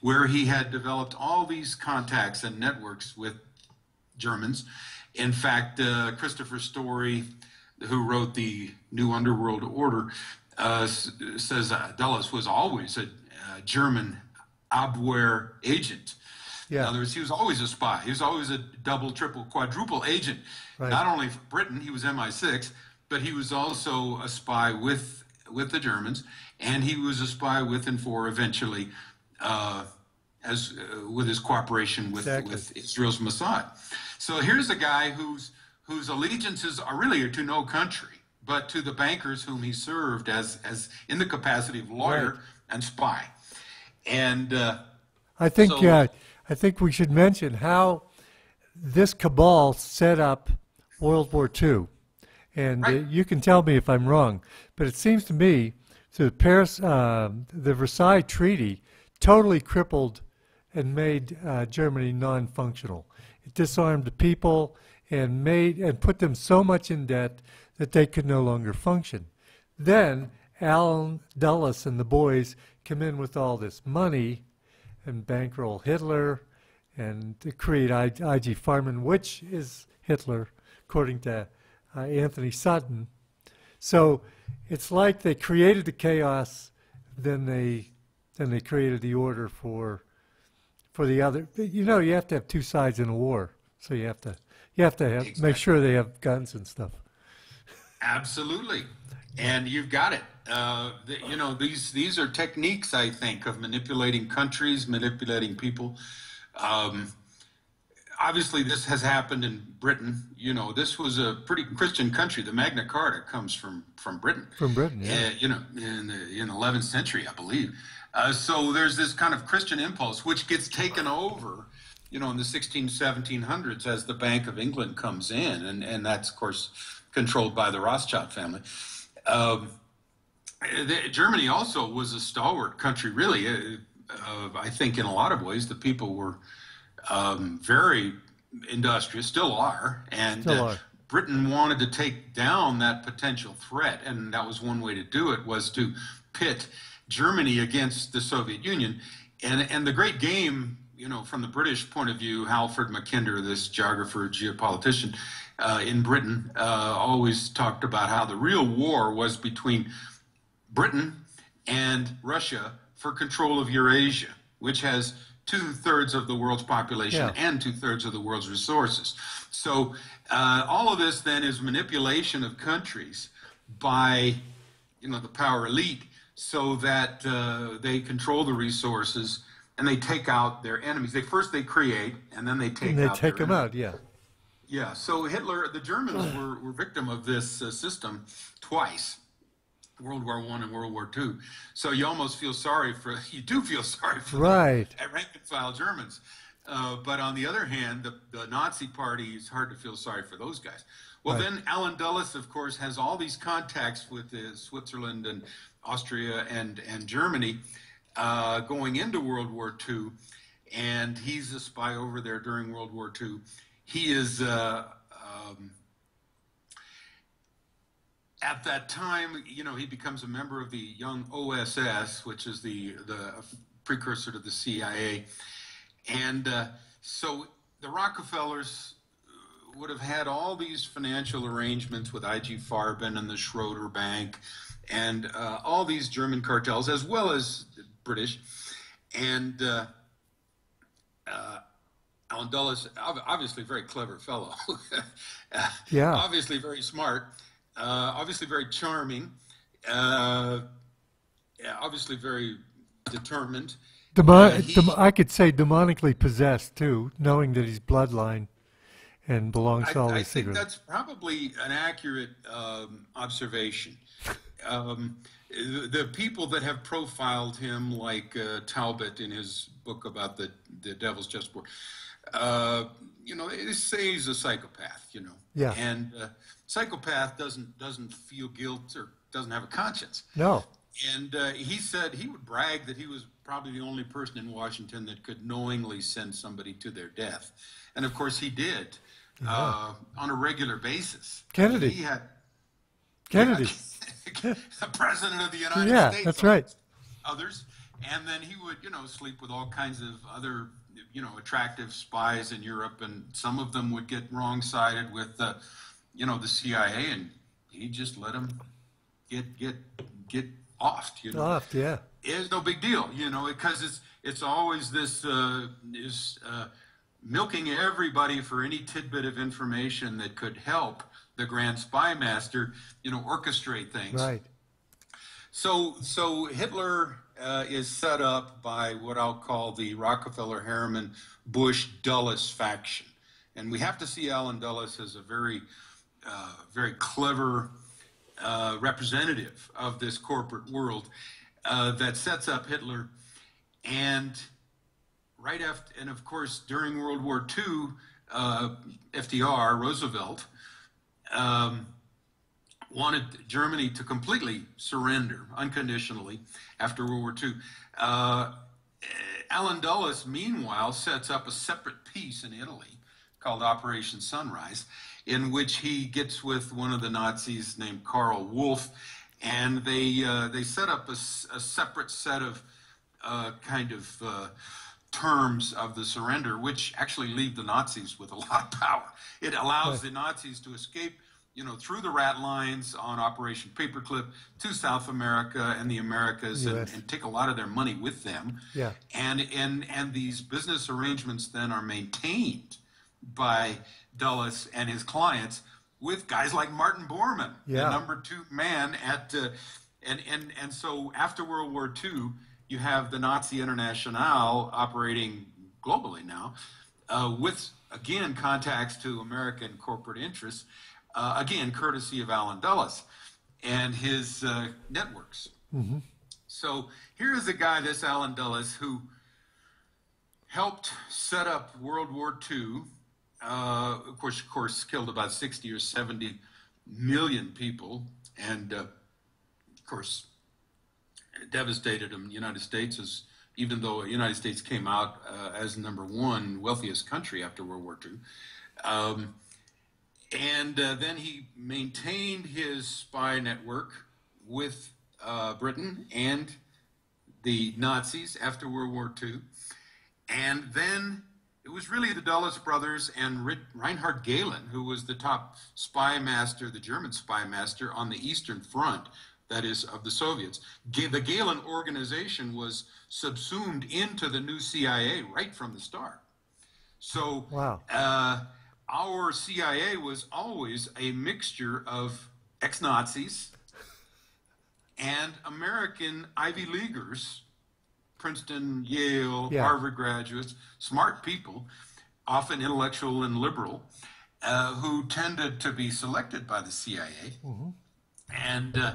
where he had developed all these contacts and networks with Germans. In fact, uh, Christopher Story, who wrote the New Underworld Order, uh, says uh, Dulles was always a, uh German Abwehr agent. In other words, he was always a spy. He was always a double, triple, quadruple agent. Right. Not only for Britain, he was MI6, but he was also a spy with with the Germans, and he was a spy with and for eventually, uh, as uh, with his cooperation with Exactly. with Israel's Mossad. So here's a guy whose whose allegiances are really to no country, but to the bankers whom he served as as in the capacity of lawyer Right. and spy. And uh, I think So- uh, I think we should mention how this cabal set up World War II, and uh, you can tell me if I'm wrong, but it seems to me so the Paris, uh, the Versailles Treaty, totally crippled and made uh, Germany non-functional. It disarmed the people and made and put them so much in debt that they could no longer function. Then Allen Dulles and the boys come in with all this money and bankroll Hitler and create I- IG Farben, which is Hitler, according to uh, Anthony Sutton. So it's like they created the chaos, then they then they created the order for for the other. You know, you have to have two sides in a war, so you have to you have to have, Exactly. make sure they have guns and stuff. Absolutely, and you've got it. Uh, the, you know these these are techniques, I think, of manipulating countries, manipulating people. Um, obviously, this has happened in Britain. You know, this was a pretty Christian country. The Magna Carta comes from from Britain. From Britain, yeah. Uh, you know, in the in 11th century, I believe. Uh, so there's this kind of Christian impulse which gets taken over, you know, in the 16, 1700s as the Bank of England comes in, and and that's of course controlled by the Rothschild family. Um, the, Germany also was a stalwart country, really. Uh, uh, I think in a lot of ways the people were um, very industrious, still are, and Still are. Britain wanted to take down that potential threat, and that was one way to do it was to pit Germany against the Soviet Union. And, and the great game, you know, from the British point of view, Halford Mackinder, this geographer, geopolitician uh, in Britain, uh, always talked about how the real war was between Britain and Russia for control of Eurasia, which has two thirds of the world's population Yeah. and two thirds of the world's resources. So uh, all of this then is manipulation of countries by, you know, the power elite, so that uh, they control the resources and they take out their enemies. They first they create and then they take And they out take them enemies. out, yeah. Yeah, so Hitler, the Germans were, were victim of this uh, system twice, World War One and World War Two. So you almost feel sorry for, you do feel sorry for Right. the rank and file Germans. Uh, but on the other hand, the, the Nazi party, is hard to feel sorry for those guys. Well, Right. then Allen Dulles, of course, has all these contacts with uh, Switzerland and Austria and, and Germany uh, going into World War II. And he's a spy over there during World War II. He is, uh, um, at that time, you know, he becomes a member of the Young OSS, which is the, the precursor to the CIA. And uh, so the Rockefellers would have had all these financial arrangements with IG Farben and the Schroeder Bank and uh, all these German cartels, as well as British. And uh, uh, Allen Dulles, obviously a very clever fellow, Yeah. obviously very smart, obviously very charming, uh, yeah, obviously very determined. Demon- Uh, he- dem- I could say demonically possessed too, knowing that he's bloodline and belongs I, to all I these think that's probably an accurate um, observation. Um, the, the people that have profiled him, like uh, Talbot in his book about the, the Devil's Chessboard, uh, you know, they say he's a psychopath. You know, Yeah. and uh, psychopath doesn't doesn't feel guilt or doesn't have a conscience. No. And uh, he said he would brag that he was probably the only person in Washington that could knowingly send somebody to their death. And of course, he did uh, on a regular basis. Kennedy. He had Kennedy. the president of the United Yeah, States. that's right. Others, and then he would, you know, sleep with all kinds of other, you know, attractive spies in Europe, and some of them would get wrong-sided with, uh, you know, the CIA, and he just let them get get get offed, you know Oft, yeah. it's no big deal, you know, because it's it's always this uh, is uh, milking everybody for any tidbit of information that could help the grand spy master, you know, orchestrate things. Right. So so Hitler uh, is set up by what I'll call the Rockefeller, Harriman, Bush, Dulles faction, and we have to see Allen Dulles as a very uh, very clever uh, representative of this corporate world uh, that sets up Hitler. And right after, and of course, during World War II, uh, FDR, Roosevelt, um, wanted Germany to completely surrender unconditionally after World War II. Uh, Allen Dulles, meanwhile, sets up a separate piece in Italy called Operation Sunrise, in which he gets with one of the Nazis named Karl Wolff, and they uh, they set up a, a separate set of uh, kind of uh, terms of the surrender, which actually leave the Nazis with a lot of power. It allows the Nazis to escape, you know, through the rat lines on Operation Paperclip to South America and the Americas, and, and take a lot of their money with them. Yeah. And and and these business arrangements then are maintained by Dulles and his clients with guys like Martin Bormann, Yeah. the number two man at, uh, and and and so after World War II, you have the Nazi International operating globally now, uh, with again contacts to American corporate interests, uh, again courtesy of Allen Dulles and his uh, networks. So here is a guy, this Allen Dulles, who helped set up World War II. Uh, of course, of course, killed about 60 or 70 million people, and uh, of course, devastated them. The United States is, even though the United States came out uh, as number one wealthiest country after World War II, um, And uh, then he maintained his spy network with uh, Britain and the Nazis after World War II. And then it was really the Dulles brothers and Reinhard Gehlen, who was the top spy master, the German spy master on the Eastern Front, that is, of the Soviets. The Gehlen organization was subsumed into the new CIA right from the start. So wow. uh, our CIA was always a mixture of ex Nazis and American Ivy Leaguers, Princeton, Yale, yeah. Harvard graduates, smart people, often intellectual and liberal, uh, who tended to be selected by the CIA. Mm-hmm. And uh,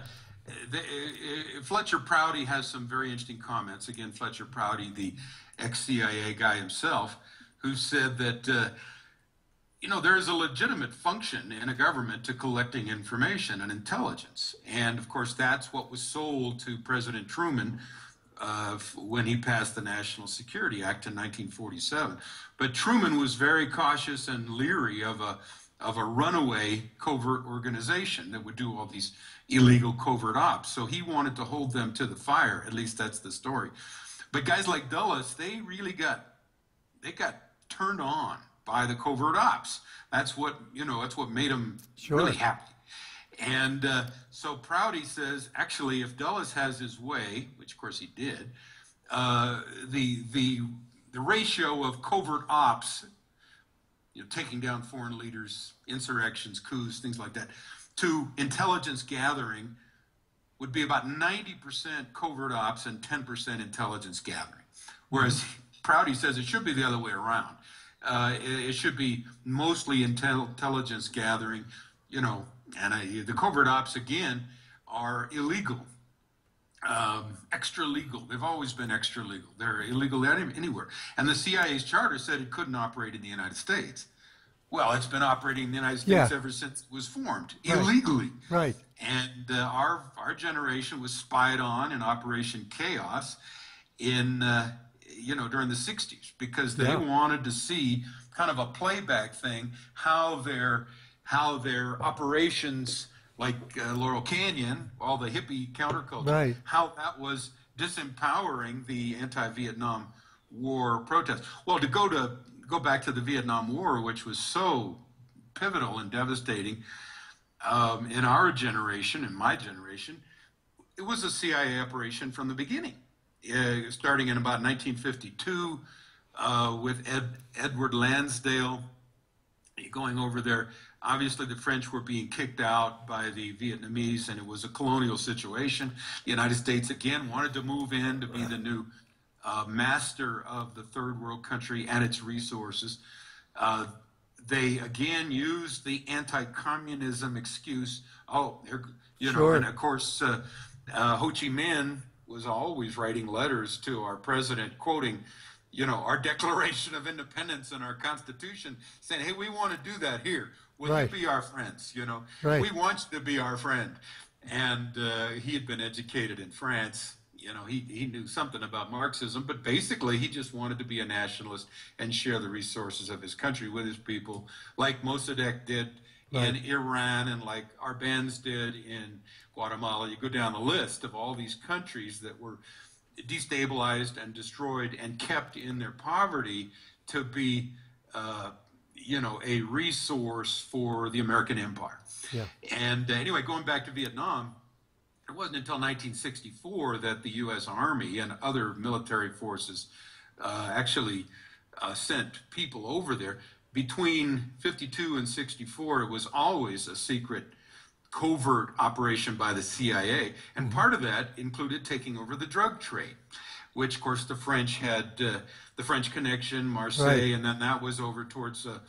the, uh, Fletcher Prouty has some very interesting comments. Again, Fletcher Prouty, the ex CIA guy himself, who said that. Uh, you know, there is a legitimate function in a government to collecting information and intelligence. And of course, that's what was sold to President Truman uh, when he passed the National Security Act in 1947. But Truman was very cautious and leery of a, of a runaway covert organization that would do all these illegal covert ops. So he wanted to hold them to the fire. At least that's the story. But guys like Dulles, they really got they got turned on by the covert ops. That's what you know. That's what made them sure. really happy. And uh, so Prouty says, actually, if Dulles has his way, which of course he did, uh, the the the ratio of covert ops, you know, taking down foreign leaders, insurrections, coups, things like that, to intelligence gathering would be about 90% covert ops and 10% intelligence gathering. Whereas Prouty says it should be the other way around. Uh, it, it, should be mostly intel- intelligence gathering, you know, and uh, the covert ops again are illegal, um, extra legal. They've always been extra legal. They're illegal anywhere. And the CIA's charter said it couldn't operate in the United States. Well, it's been operating in the United States yeah. ever since it was formed right. illegally. Right. And uh, our our generation was spied on in Operation Chaos in uh, you know during the 60s because they yeah. wanted to see kind of a playback thing how their how their operations like uh, Laurel Canyon, all the hippie counterculture, right. how that was disempowering the anti-Vietnam War protests. Well, to go to go back to the Vietnam War, which was so pivotal and devastating um, in our generation, in my generation, it was a CIA operation from the beginning, uh, starting in about 1952 uh, with Ed, Edward Lansdale going over there. Obviously, the French were being kicked out by the Vietnamese, and it was a colonial situation. The United States, again, wanted to move in to be the new uh, master of the third world country and its resources. Uh, they again used the anti-communism excuse. Oh, you know, and of course, uh, uh, Ho Chi Minh was always writing letters to our president, quoting, you know, our Declaration of Independence and our Constitution, saying, "Hey, we want to do that here. Will right. you be our friends? You know, right. we want you to be our friend." And uh, he had been educated in France you know, he, he knew something about Marxism, but basically he just wanted to be a nationalist and share the resources of his country with his people, like Mossadegh did right. in Iran and like Arbenz did in Guatemala. You go down the list of all these countries that were destabilized and destroyed and kept in their poverty to be, uh, you know, a resource for the American empire. Yeah. And uh, anyway, going back to Vietnam, it wasn't until 1964 that the U.S. Army and other military forces uh, actually uh, sent people over there. Between 52 and 64, it was always a secret covert operation by the CIA, and mm-hmm. part of that included taking over the drug trade, which, of course, the French had uh, the French Connection, Marseille, right. and then that was over towards uh,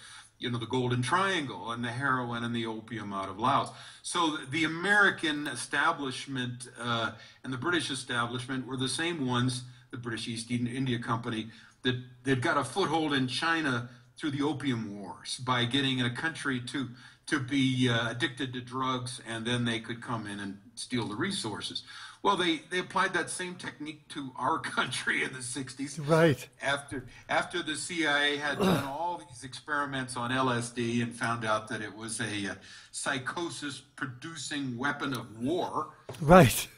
you know, the Golden Triangle and the heroin and the opium out of Laos. So the American establishment uh, and the British establishment were the same ones, the British East India Company, that, that got a foothold in China through the Opium Wars by getting a country to to be uh, addicted to drugs, and then they could come in and steal the resources. Well, they, they applied that same technique to our country in the 60s. Right. After, after the CIA had done all these experiments on LSD and found out that it was a uh, psychosis producing weapon of war, Right.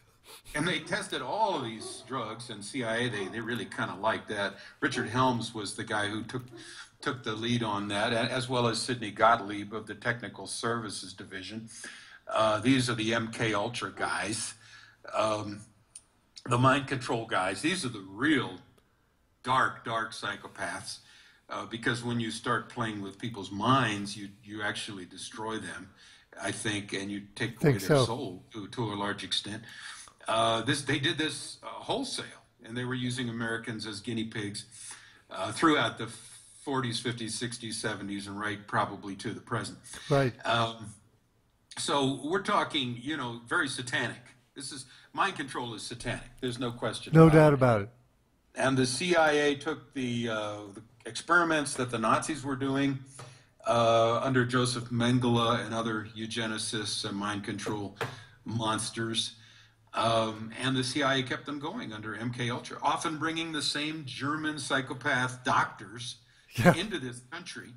and they tested all of these drugs, and CIA they, they really kind of liked that. Richard Helms was the guy who took took the lead on that, as well as Sidney Gottlieb of the Technical Services Division. Uh, these are the MK Ultra guys, um, the mind control guys. These are the real dark, dark psychopaths. Uh, because when you start playing with people's minds, you you actually destroy them, I think, and you take away their so. soul to, to a large extent. Uh, this they did this uh, wholesale, and they were using Americans as guinea pigs uh, throughout the 40s, 50s, 60s, 70s, and right probably to the present. Right. Um, so we're talking, you know, very satanic. This is mind control is satanic. There's no question. No about doubt it. about it. And the CIA took the, uh, the experiments that the Nazis were doing uh, under Joseph Mengele and other eugenicists and mind control monsters. Um, and the CIA kept them going under MK Ultra, often bringing the same German psychopath doctors Yeah. into this country.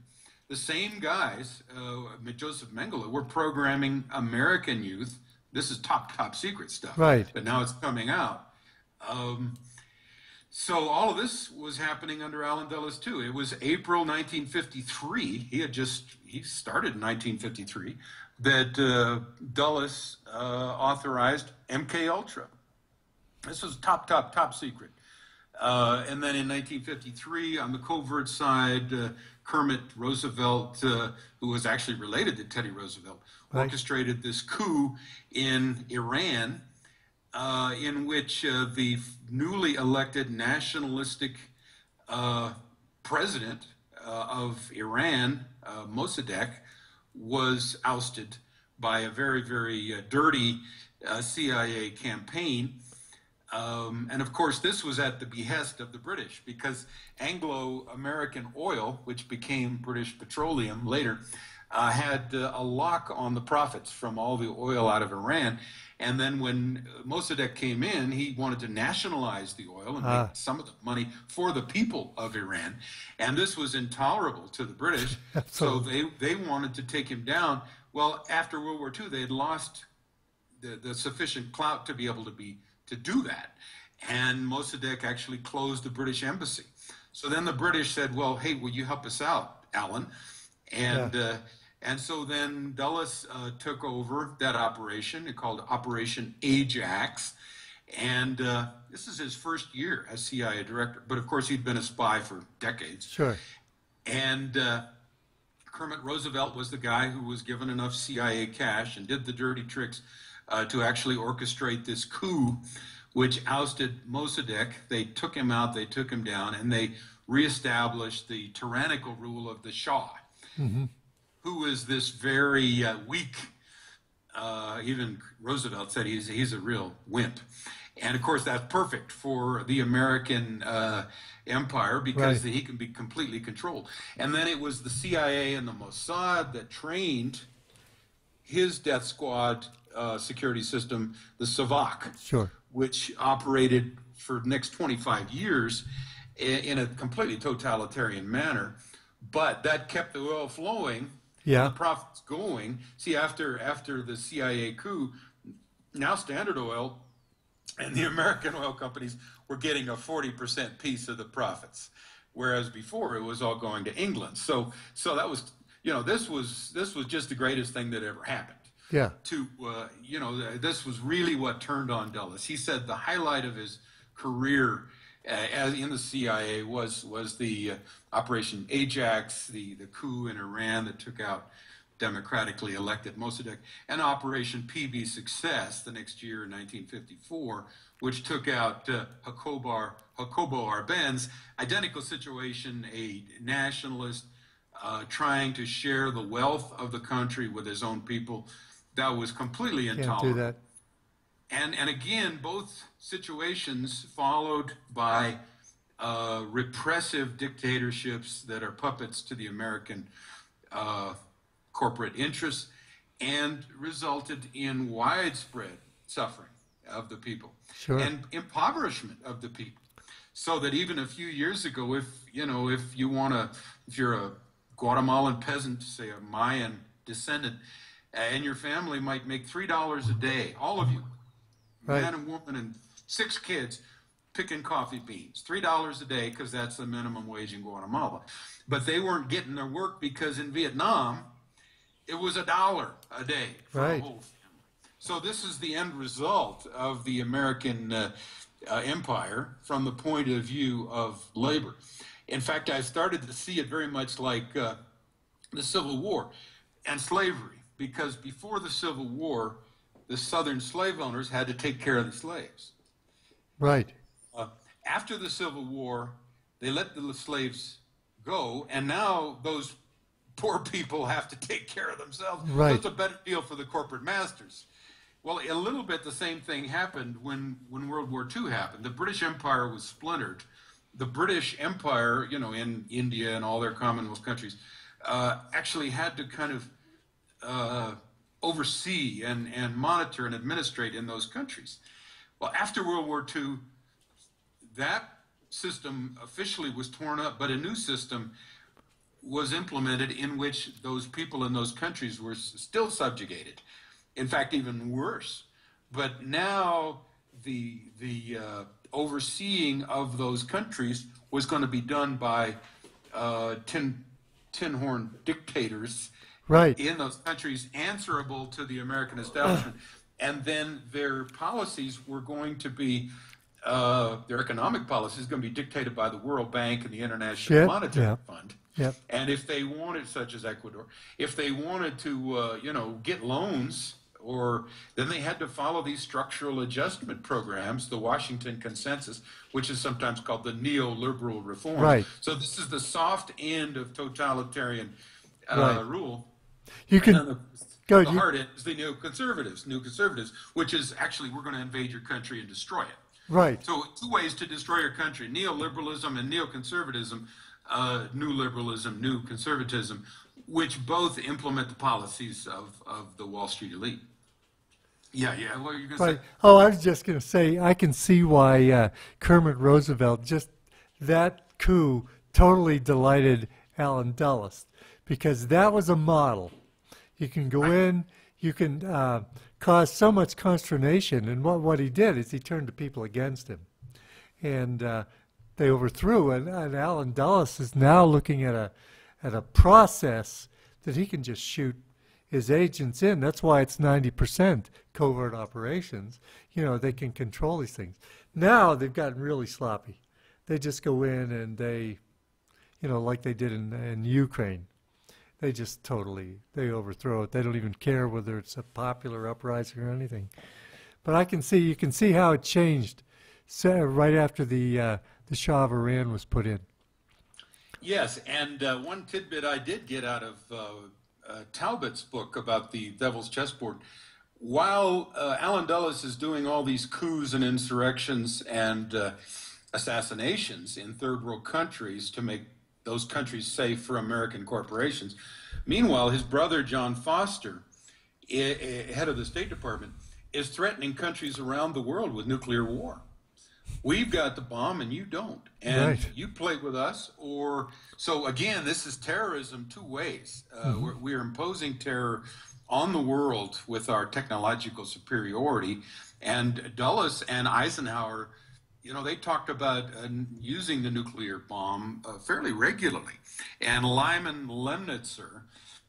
The same guys, uh, Joseph Mengele, were programming American youth. This is top top secret stuff, Right. But now it's coming out. Um, so all of this was happening under Allen Dulles too. It was April 1953. He had just he started in 1953 that uh, Dulles uh, authorized MK Ultra. This was top, top, top secret. Uh, and then in 1953, on the covert side, uh, Kermit Roosevelt, uh, who was actually related to Teddy Roosevelt. Orchestrated this coup in Iran uh, in which uh, the newly elected nationalistic uh, president uh, of Iran, uh, Mossadegh, was ousted by a very, very uh, dirty CIA campaign. Um, and of course, this was at the behest of the British because Anglo American oil, which became British petroleum later, uh, had uh, a lock on the profits from all the oil out of Iran. And then when Mossadegh came in, he wanted to nationalize the oil and Ah. make some of the money for the people of Iran. And this was intolerable to the British. so they, they wanted to take him down. Well, after World War II, they had lost the, the sufficient clout to be able to be to do that. And Mossadegh actually closed the British embassy. So then the British said, "Well, hey, will you help us out, Allen?" And uh, and so then Dulles uh, took over that operation. It called Operation Ajax. And uh, this is his first year as CIA director. But of course, he'd been a spy for decades. Sure. And uh, Kermit Roosevelt was the guy who was given enough CIA cash and did the dirty tricks uh, to actually orchestrate this coup, which ousted Mossadegh. They took him out, they took him down, and they reestablished the tyrannical rule of the Shah, who is this very uh, weak. Uh, even Roosevelt said he's he's a real wimp, and of course that's perfect for the American uh, empire because Right. he can be completely controlled. And then it was the CIA and the Mossad that trained his death squad uh, security system, the Savak, Sure. which operated for the next 25 years in a completely totalitarian manner. But that kept the oil flowing, Yeah. the profits going. See, after after the CIA coup, now Standard Oil and the American oil companies were getting a 40% piece of the profits, whereas before it was all going to England. So so that was you know this was this was just the greatest thing that ever happened Yeah. to uh, you know this was really what turned on Dulles. He said the highlight of his career as in the CIA was was the uh, Operation Ajax, the the coup in Iran that took out democratically elected Mossadegh, and Operation PB Success the next year in 1954, which took out uh, Hakobar Jacobo Arbenz. Identical situation, a nationalist uh, trying to share the wealth of the country with his own people. That was completely Can't intolerable. do that. And and again, both situations followed by uh, repressive dictatorships that are puppets to the American uh, corporate interests and resulted in widespread suffering of the people Sure. and impoverishment of the people. So that even a few years ago, if you know, if you want to, if you're a Guatemalan peasant, say a Mayan descendant, and your family might make three dollars a day, all of you, Right. man and woman and six kids, picking coffee beans, three dollars a day because that's the minimum wage in Guatemala. But they weren't getting their work because in Vietnam, it was a dollar a day for Right. a whole family. So this is the end result of the American uh, uh, empire from the point of view of labor. In fact, I started to see it very much like uh, the Civil War and slavery, because before the Civil War, the Southern slave owners had to take care of the slaves. Right. Uh, after the Civil War, they let the slaves go, and now those poor people have to take care of themselves. Right. So it's a better deal for the corporate masters. Well, a little bit the same thing happened when, when World War II happened. The British Empire was splintered. The British Empire, you know, in India and all their Commonwealth countries, uh, actually had to kind of uh, oversee and, and monitor and administrate in those countries. Well, after World War II, that system officially was torn up, but a new system was implemented in which those people in those countries were still subjugated. In fact, even worse. But now the the uh, overseeing of those countries was going to be done by uh, tin tin horn dictators Right. in those countries answerable to the American establishment. and then their policies were going to be, uh, their economic policies going to be dictated by the World Bank and the International Yep, Monetary yep. Fund. Yep. And if they wanted, such as Ecuador, if they wanted to, uh, you know, get loans, or then they had to follow these structural adjustment programs, the Washington Consensus, which is sometimes called the neoliberal reform. Right. So this is the soft end of totalitarian uh, Right. rule. You can the, go. the You, hard end is the neoconservatives, new conservatives, which is actually we're going to invade your country and destroy it. right. So two ways to destroy your country: neoliberalism and neoconservatism, uh, new liberalism, new conservatism, which both implement the policies of, of the Wall Street elite. Yeah, yeah. What are you going to say? Oh, I was just going to say, I can see why uh, Kermit Roosevelt just that coup totally delighted Allen Dulles because that was a model. You can go in, you can uh, cause so much consternation, and what what he did is he turned the people against him, and uh, they overthrew. And, and Allen Dulles is now looking at a at a process that he can just shoot his agents in. That's why it's 90% covert operations. You know, they can control these things. Now they've gotten really sloppy. They just go in and they, you know, like they did in, in Ukraine. They just totally, they overthrow it. They don't even care whether it's a popular uprising or anything. But I can see, you can see how it changed so, right after the, uh, the Shah of Iran was put in. Yes, and uh, one tidbit I did get out of uh, uh, Talbot's book about the Devil's Chessboard. While uh, Allen Dulles is doing all these coups and insurrections and uh, assassinations in third world countries to make those countries safe for American corporations, meanwhile, his brother John Foster, head of the State Department, is threatening countries around the world with nuclear war. We've got the bomb and you don't. And Right. you play with us or so again this is terrorism two ways uh, we're, we're imposing terror on the world with our technological superiority and dulles and eisenhower you know they talked about uh, using the nuclear bomb uh, fairly regularly and lyman lemnitzer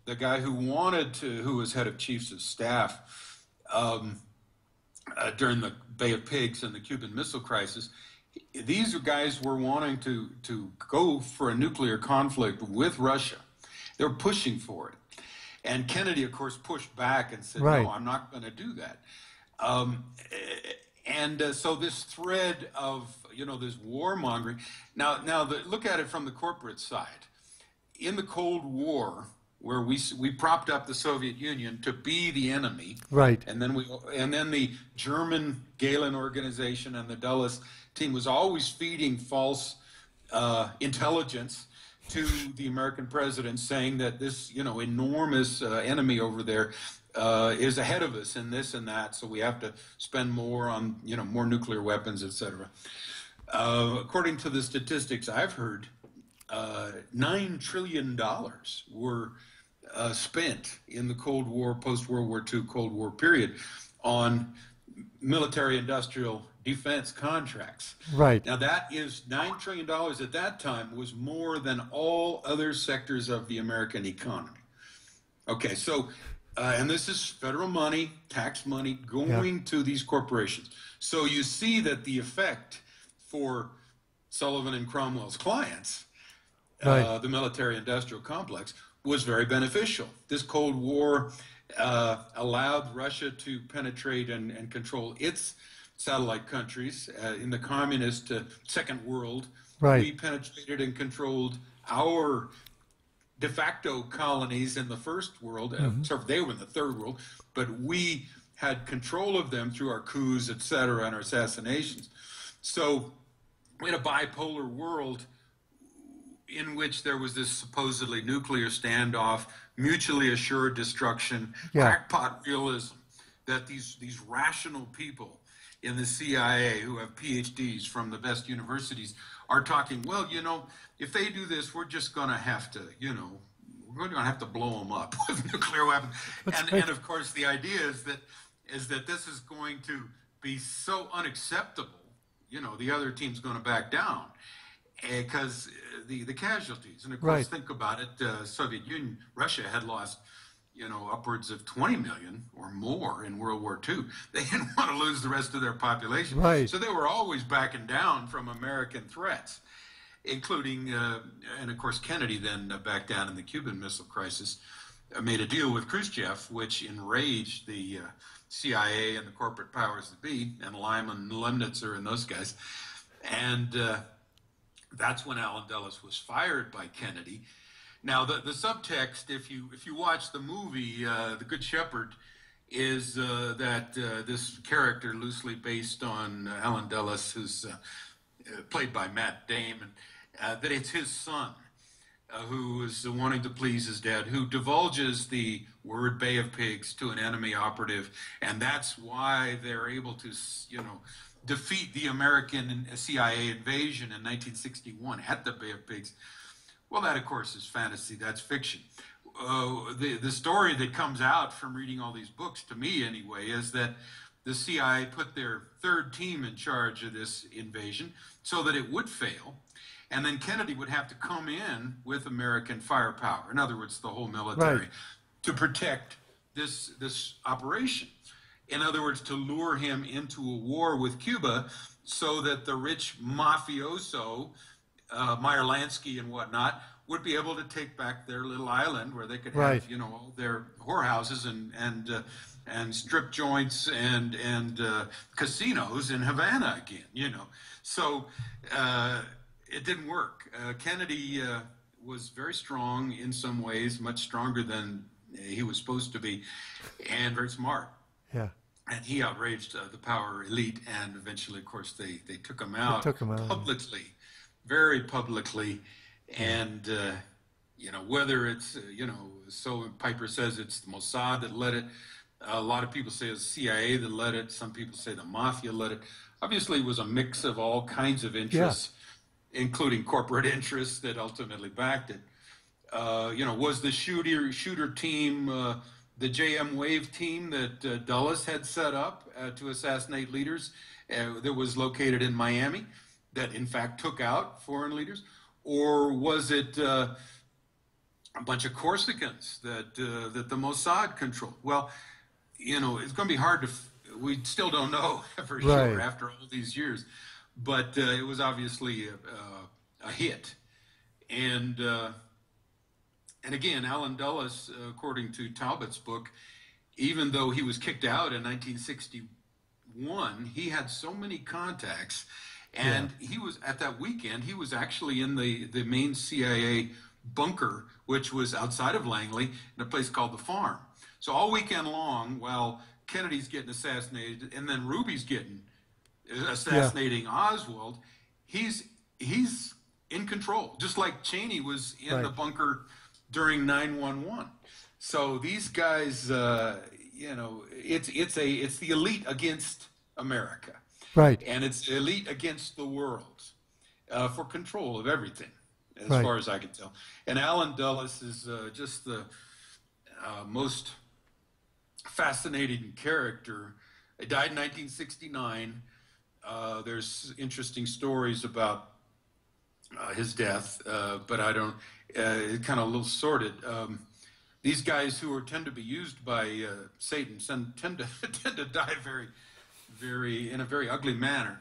the guy who wanted to who was head of chiefs of staff um, uh, during the Bay of Pigs and the Cuban Missile Crisis, these guys were wanting to to go for a nuclear conflict with Russia. They were pushing for it, and Kennedy, of course, pushed back and said, Right. "No, I'm not going to do that." Um, eh, and uh, so this thread of you know this warmongering. Now, now the, look at it from the corporate side. In the Cold War, where we we propped up the Soviet Union to be the enemy, Right. and then we and then the German Gehlen organization and the Dulles team was always feeding false uh, intelligence to the American president saying that this, you know, enormous uh, enemy over there uh, is ahead of us in this and that, so we have to spend more on, you know, more nuclear weapons, et cetera. Uh, according to the statistics I've heard, uh, nine trillion dollars were uh, spent in the Cold War, post World War II Cold War period on military industrial defense contracts. Right. Now that is nine trillion dollars at that time was more than all other sectors of the American economy. Okay, so uh, and this is federal money, tax money going to these corporations. So you see that the effect for Sullivan and Cromwell's clients, Right. uh, the military-industrial complex, was very beneficial. This Cold War uh, allowed Russia to penetrate and, and control its satellite countries uh, in the communist uh, second world. Right. We penetrated and controlled our de facto colonies in the first world. Uh, they were in the third world, but we had control of them through our coups, et cetera, and our assassinations. So in a bipolar world in which there was this supposedly nuclear standoff, mutually assured destruction, Yeah. crackpot realism that these these rational people in the CIA who have PhDs from the best universities are talking. Well, you know, if they do this, we're just going to have to, you know, we're going to have to blow them up with nuclear weapons. And, and of course, the idea is that is that this is going to be so unacceptable. You know, the other team's going to back down because the the casualties. And of course, Right. think about it: uh, Soviet Union, Russia had lost, you know, upwards of 20 million or more in World War II. They didn't want to lose the rest of their population, Right. so they were always backing down from American threats, including, uh, and of course, Kennedy then uh, backed down in the Cuban Missile Crisis. uh, Made a deal with Khrushchev, which enraged the uh, CIA and the corporate powers that be, and Lyman, Lemnitzer, and those guys. And uh, that's when Allen Dulles was fired by Kennedy. Now, the, the subtext, if you if you watch the movie uh, The Good Shepherd, is uh, that uh, this character, loosely based on Allen Dulles, who's uh, uh, played by Matt Damon, uh, that it's his son who is wanting to please his dad, who divulges the word Bay of Pigs to an enemy operative, and that's why they're able to, you know, defeat the American CIA invasion in 1961 at the Bay of Pigs. Well, that of course is fantasy. That's fiction. Uh, the the story that comes out from reading all these books, to me anyway, is that the CIA put their third team in charge of this invasion so that it would fail, and then Kennedy would have to come in with American firepower. In other words, the whole military Right. to protect this this operation. In other words, to lure him into a war with Cuba so that the rich mafioso, uh, Meyer Lansky and whatnot, would be able to take back their little island where they could Right. have, you know, all their whorehouses and and uh, and strip joints and and uh, casinos in Havana again, you know. So uh, it didn't work. Uh, Kennedy uh, was very strong in some ways, much stronger than he was supposed to be, and very smart Yeah. and he outraged uh, the power elite, and eventually, of course, they they took him out, took him out. publicly, very publicly, and uh, you know whether it's uh, you know so Piper says it's the Mossad that led it. A lot of people say it's CIA that led it. Some people say the mafia led it. Obviously, it was a mix of all kinds of interests, including corporate interests that ultimately backed it uh, you know, was the shooter shooter team uh, the JM Wave team that uh, Dulles had set up uh, to assassinate leaders uh, that was located in Miami, that in fact took out foreign leaders, or was it uh, a bunch of Corsicans that uh, that the Mossad controlled? Well, you know, it's going to be hard to. We still don't know for sure after all these years, but uh, it was obviously a, a, a hit, and. Uh, and again, Allen Dulles, uh, according to Talbot's book, even though he was kicked out in 1961, he had so many contacts. And he was at that weekend, he was actually in the, the main CIA bunker, which was outside of Langley in a place called the Farm. So all weekend long, while Kennedy's getting assassinated and then Ruby's getting assassinating Oswald, he's he's in control, just like Cheney was in Right. the bunker during 911. So these guys, uh, you know, it's it's a it's the elite against America, Right. and it's elite against the world uh, for control of everything, as Right. far as I can tell. And Allen Dulles is uh, just the uh, most fascinating character. He died in 1969. Uh, there's interesting stories about uh, his death, uh, but I don't. Uh, it kind of a little sordid. Um, these guys who are tend to be used by uh, Satan tend, tend to tend to die very, very in a very ugly manner.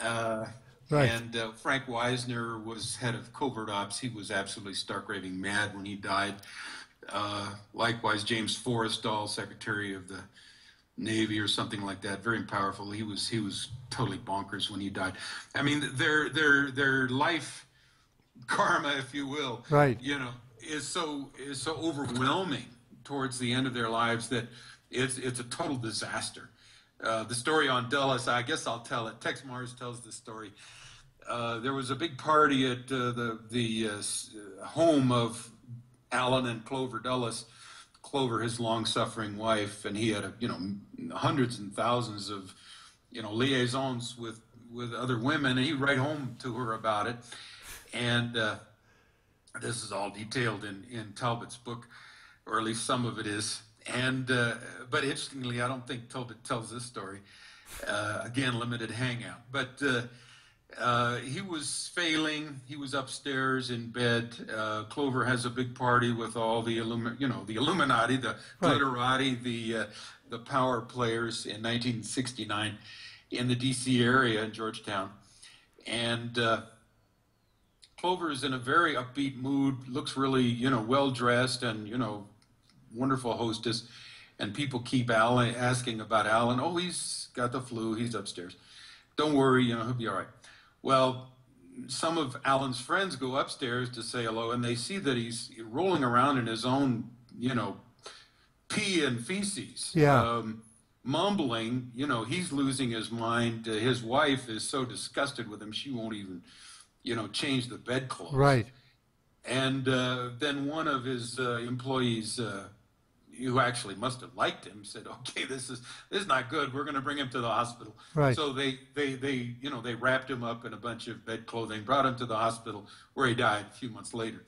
Uh, Right. And uh, Frank Wisner was head of covert ops. He was absolutely stark raving mad when he died. Uh, likewise, James Forrestal, Secretary of the Navy or something like that, very powerful. He was he was totally bonkers when he died. I mean, their their their life karma, if you will, Right. You know, is so is so overwhelming towards the end of their lives that it's it's a total disaster. Uh, the story on Dulles, I guess I'll tell it. Texe Marrs tells the story. Uh, there was a big party at uh, the the uh, uh, home of Allen and Clover Dulles. Clover, his long-suffering wife, and he had you know hundreds and thousands of you know liaisons with with other women, and he'd write home to her about it. And this is all detailed in in Talbot's book, or at least some of it is. And uh, but interestingly, I don't think Talbot tells this story. Uh, again, limited hangout, but. Uh, uh, he was failing. He was upstairs in bed. Uh, Clover has a big party with all the Illumi- you know, the Illuminati, the Right. glitterati, the uh, the power players in 1969 in the D.C. area in Georgetown, and uh, Clover is in a very upbeat mood. Looks really, you know, well dressed and you know, wonderful hostess. And people keep Allen asking about Allen. Oh, he's got the flu. He's upstairs. Don't worry, you know, he'll be all right. Well, some of Allen's friends go upstairs to say hello, and they see that he's rolling around in his own, you know, pee and feces. Yeah. Um, mumbling, you know, he's losing his mind. Uh, his wife is so disgusted with him, she won't even, you know, change the bedclothes. Right. And uh, then one of his uh, employees, uh, who actually must have liked him, said, "Okay, this is this is not good. We're going to bring him to the hospital." Right. So they they they you know they wrapped him up in a bunch of bed clothing, brought him to the hospital, where he died a few months later.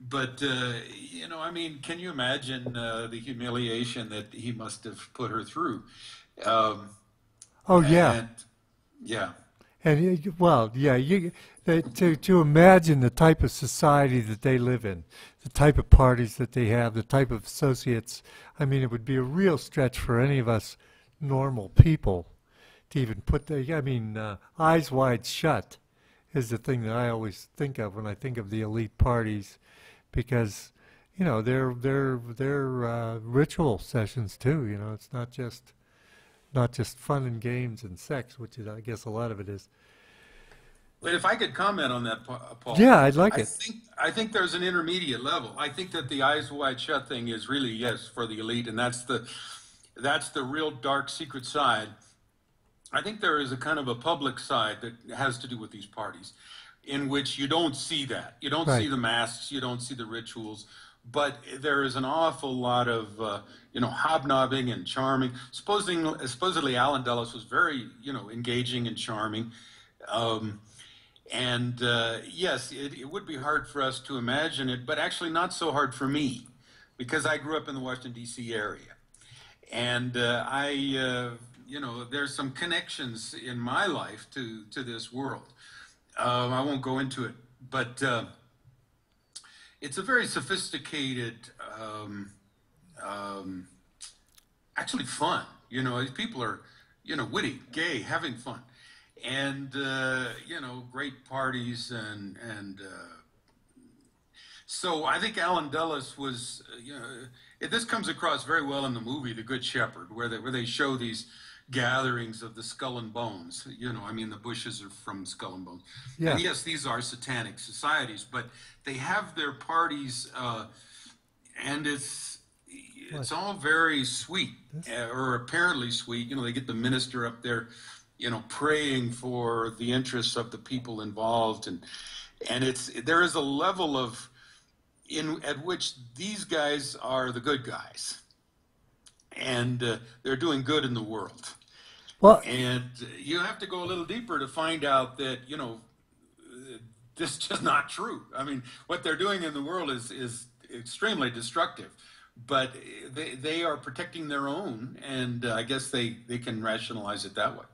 But uh, you know, I mean, can you imagine uh, the humiliation that he must have put her through? Um, Oh yeah. and- yeah. And well, yeah, you uh, to to imagine the type of society that they live in, the type of parties that they have, the type of associates. I mean, it would be a real stretch for any of us normal people to even put the. I mean, uh, eyes wide shut is the thing that I always think of when I think of the elite parties, because you know they're they're they're uh, ritual sessions too. You know, it's not just not just fun and games and sex, which is I guess a lot of it is. But if I could comment on that, uh, Paul. Yeah, I'd like I it. think I think there's an intermediate level. I think that the eyes wide shut thing is really yes for the elite, and that's the that's the real dark secret side. I think there is a kind of a public side that has to do with these parties, in which you don't see that. You don't see the masks. You don't see the rituals. But there is an awful lot of uh, you know hobnobbing and charming. Supposing supposedly Allen Dulles was very you know engaging and charming. Um, and uh, yes, it, it would be hard for us to imagine it, but actually not so hard for me because I grew up in the Washington, D.C. area. And uh, I, uh, you know, there's some connections in my life to, to this world. Um, I won't go into it, but uh, it's a very sophisticated, um, um, actually fun. You know, people are, you know, witty, gay, having fun and uh, you know great parties and and uh, so I think Allen Dulles was uh, you know it, this comes across very well in the movie The Good Shepherd where they where they show these gatherings of the skull and bones. You know I mean the bushes are from skull and bones. Yeah. and yes these are satanic societies but they have their parties uh, and it's it's all very sweet uh, or apparently sweet. You know they get the minister up there you know praying for the interests of the people involved. And and it's there is a level of in at which these guys are the good guys, and uh, they're doing good in the world. Well, And you have to go a little deeper to find out that you know this is just not true. I mean, what they're doing in the world is is extremely destructive, but they they are protecting their own, and uh, I guess they they can rationalize it that way.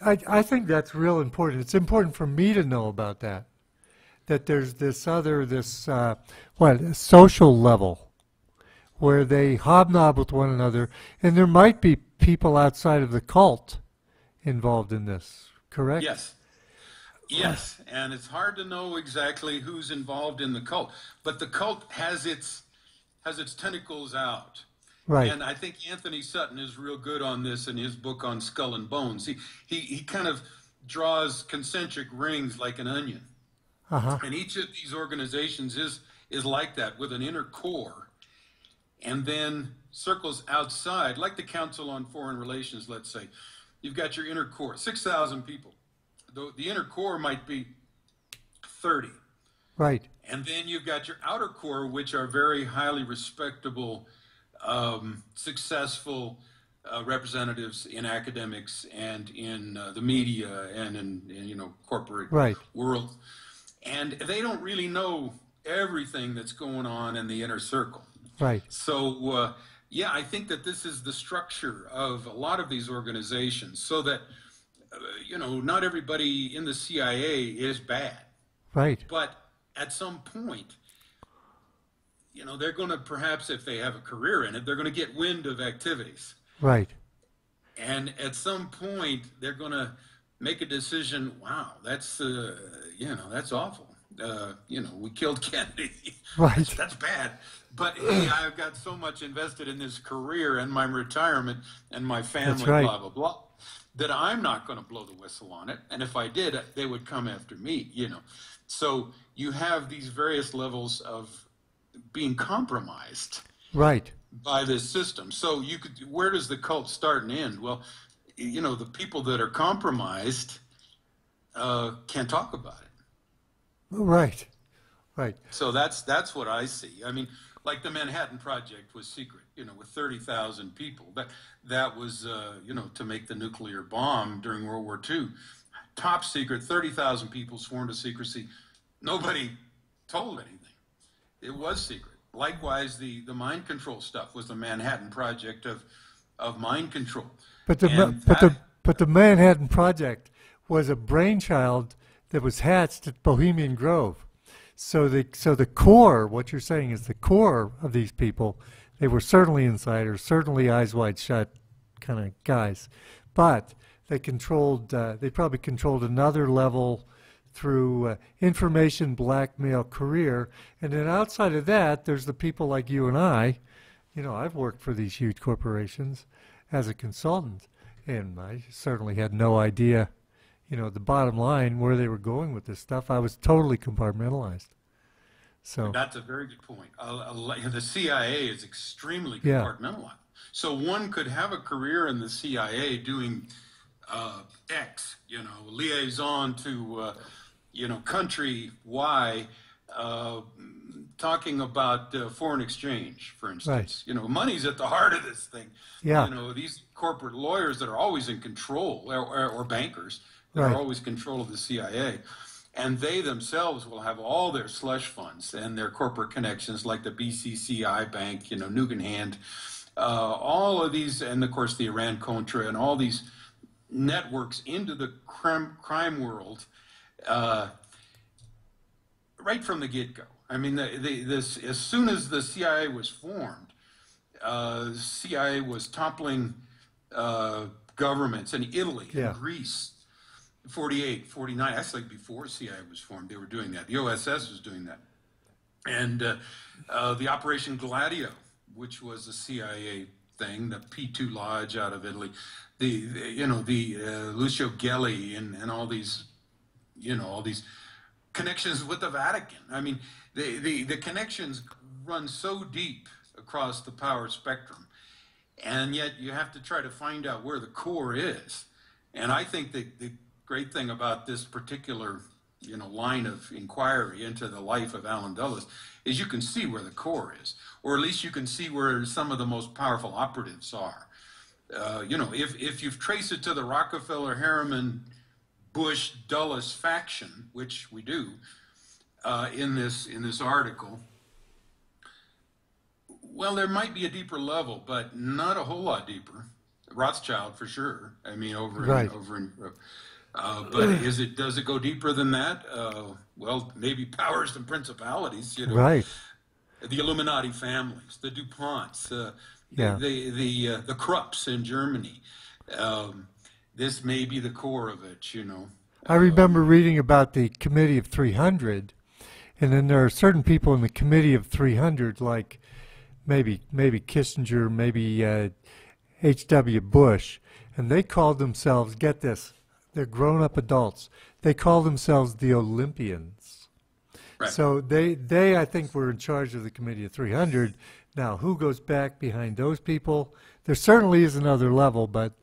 I, I think that's real important. It's important for me to know about that. That there's this other, this, uh, what, social level where they hobnob with one another, and there might be people outside of the cult involved in this, correct? Yes. Yes, and it's hard to know exactly who's involved in the cult, but the cult has its has its tentacles out. Right. And I think Anthony Sutton is real good on this in his book on Skull and Bones. He he, he kind of draws concentric rings like an onion. Uh huh. And each of these organizations is is like that with an inner core and then circles outside, like the Council on Foreign Relations, let's say. You've got your inner core, 6,000 people. The, the inner core might be 30. Right. And then you've got your outer core, which are very highly respectable, um, successful uh, representatives in academics and in uh, the media and in, in you know corporate Right. world, and they don't really know everything that's going on in the inner circle. Right. So, uh, yeah, I think that this is the structure of a lot of these organizations, so that uh, you know not everybody in the CIA is bad Right. but at some point you know they're going to perhaps if they have a career in it they're going to get wind of activities Right. and at some point they're going to make a decision wow that's uh, you know that's awful uh, you know we killed kennedy Right. that's, that's bad but hey i've got so much invested in this career and my retirement and my family right. blah blah blah that i'm not going to blow the whistle on it and if i did they would come after me you know so you have these various levels of being compromised Right. by this system. So you could, where does the cult start and end? Well, you know, the people that are compromised uh, can't talk about it. Right. Right. So that's that's what I see. I mean, like the Manhattan Project was secret, you know, with thirty thousand people. That that was, uh, you know, to make the nuclear bomb during World War II. Top secret, thirty thousand people sworn to secrecy. Nobody told anything. It was secret. Likewise, the the mind control stuff was the Manhattan Project of of mind control. But the And but the but the Manhattan Project was a brainchild that was hatched at Bohemian Grove. So the so the core, what you're saying is the core of these people, they were certainly insiders, certainly eyes wide shut kind of guys, but they controlled. Uh, they probably controlled another level through uh, information blackmail career, and then outside of that, there's the people like you and I. You know, I've worked for these huge corporations as a consultant, and I certainly had no idea, you know, the bottom line where they were going with this stuff. I was totally compartmentalized. So, That's a very good point. Uh, the CIA is extremely Yeah. compartmentalized. So one could have a career in the CIA doing uh, X, you know, liaison to, uh, you know, country Y, uh, talking about uh, foreign exchange, for instance. You know, money's at the heart of this thing. Yeah. You know, these corporate lawyers that are always in control, or, or, or bankers Right. are always control of the CIA. And they themselves will have all their slush funds and their corporate connections, like the BCCI Bank, you know, Nugan Hand, uh, all of these, and of course the Iran Contra, and all these networks into the crime, crime world uh, right from the get go. I mean, the, the, this as soon as the CIA was formed, uh, CIA was toppling uh, governments in Italy Yeah. and Greece. 48, 49, actually before CIA was formed, they were doing that. The OSS was doing that. And uh, uh, the Operation Gladio, which was a CIA thing, the P2 Lodge out of Italy, the, the you know the uh, Licio Gelli and, and all these, you know all these connections with the Vatican. I mean, the, the, the connections run so deep across the power spectrum, and yet you have to try to find out where the core is. And I think that the great thing about this particular you know line of inquiry into the life of Allen Dulles is you can see where the core is, or at least you can see where some of the most powerful operatives are. Uh, you know, if if you've traced it to the Rockefeller, Harriman, Bush, Dulles faction, which we do uh, in this in this article, well, there might be a deeper level, but not a whole lot deeper. Rothschild for sure. I mean, over Right. in, over in. Uh, but is it does it go deeper than that? Uh, well, maybe powers and principalities. You know, Right. the Illuminati families, the Duponts, uh, Yeah. the the uh, the Krupps in Germany. Um, this may be the core of it. You know. I remember reading about the Committee of 300, and then there are certain people in the Committee of 300, like maybe maybe Kissinger, maybe uh, H.W. Bush, and they called themselves, get this, they're grown-up adults. They call themselves the Olympians. Right. So they, they, I think, were in charge of the Committee of 300. Now, who goes back behind those people? There certainly is another level, but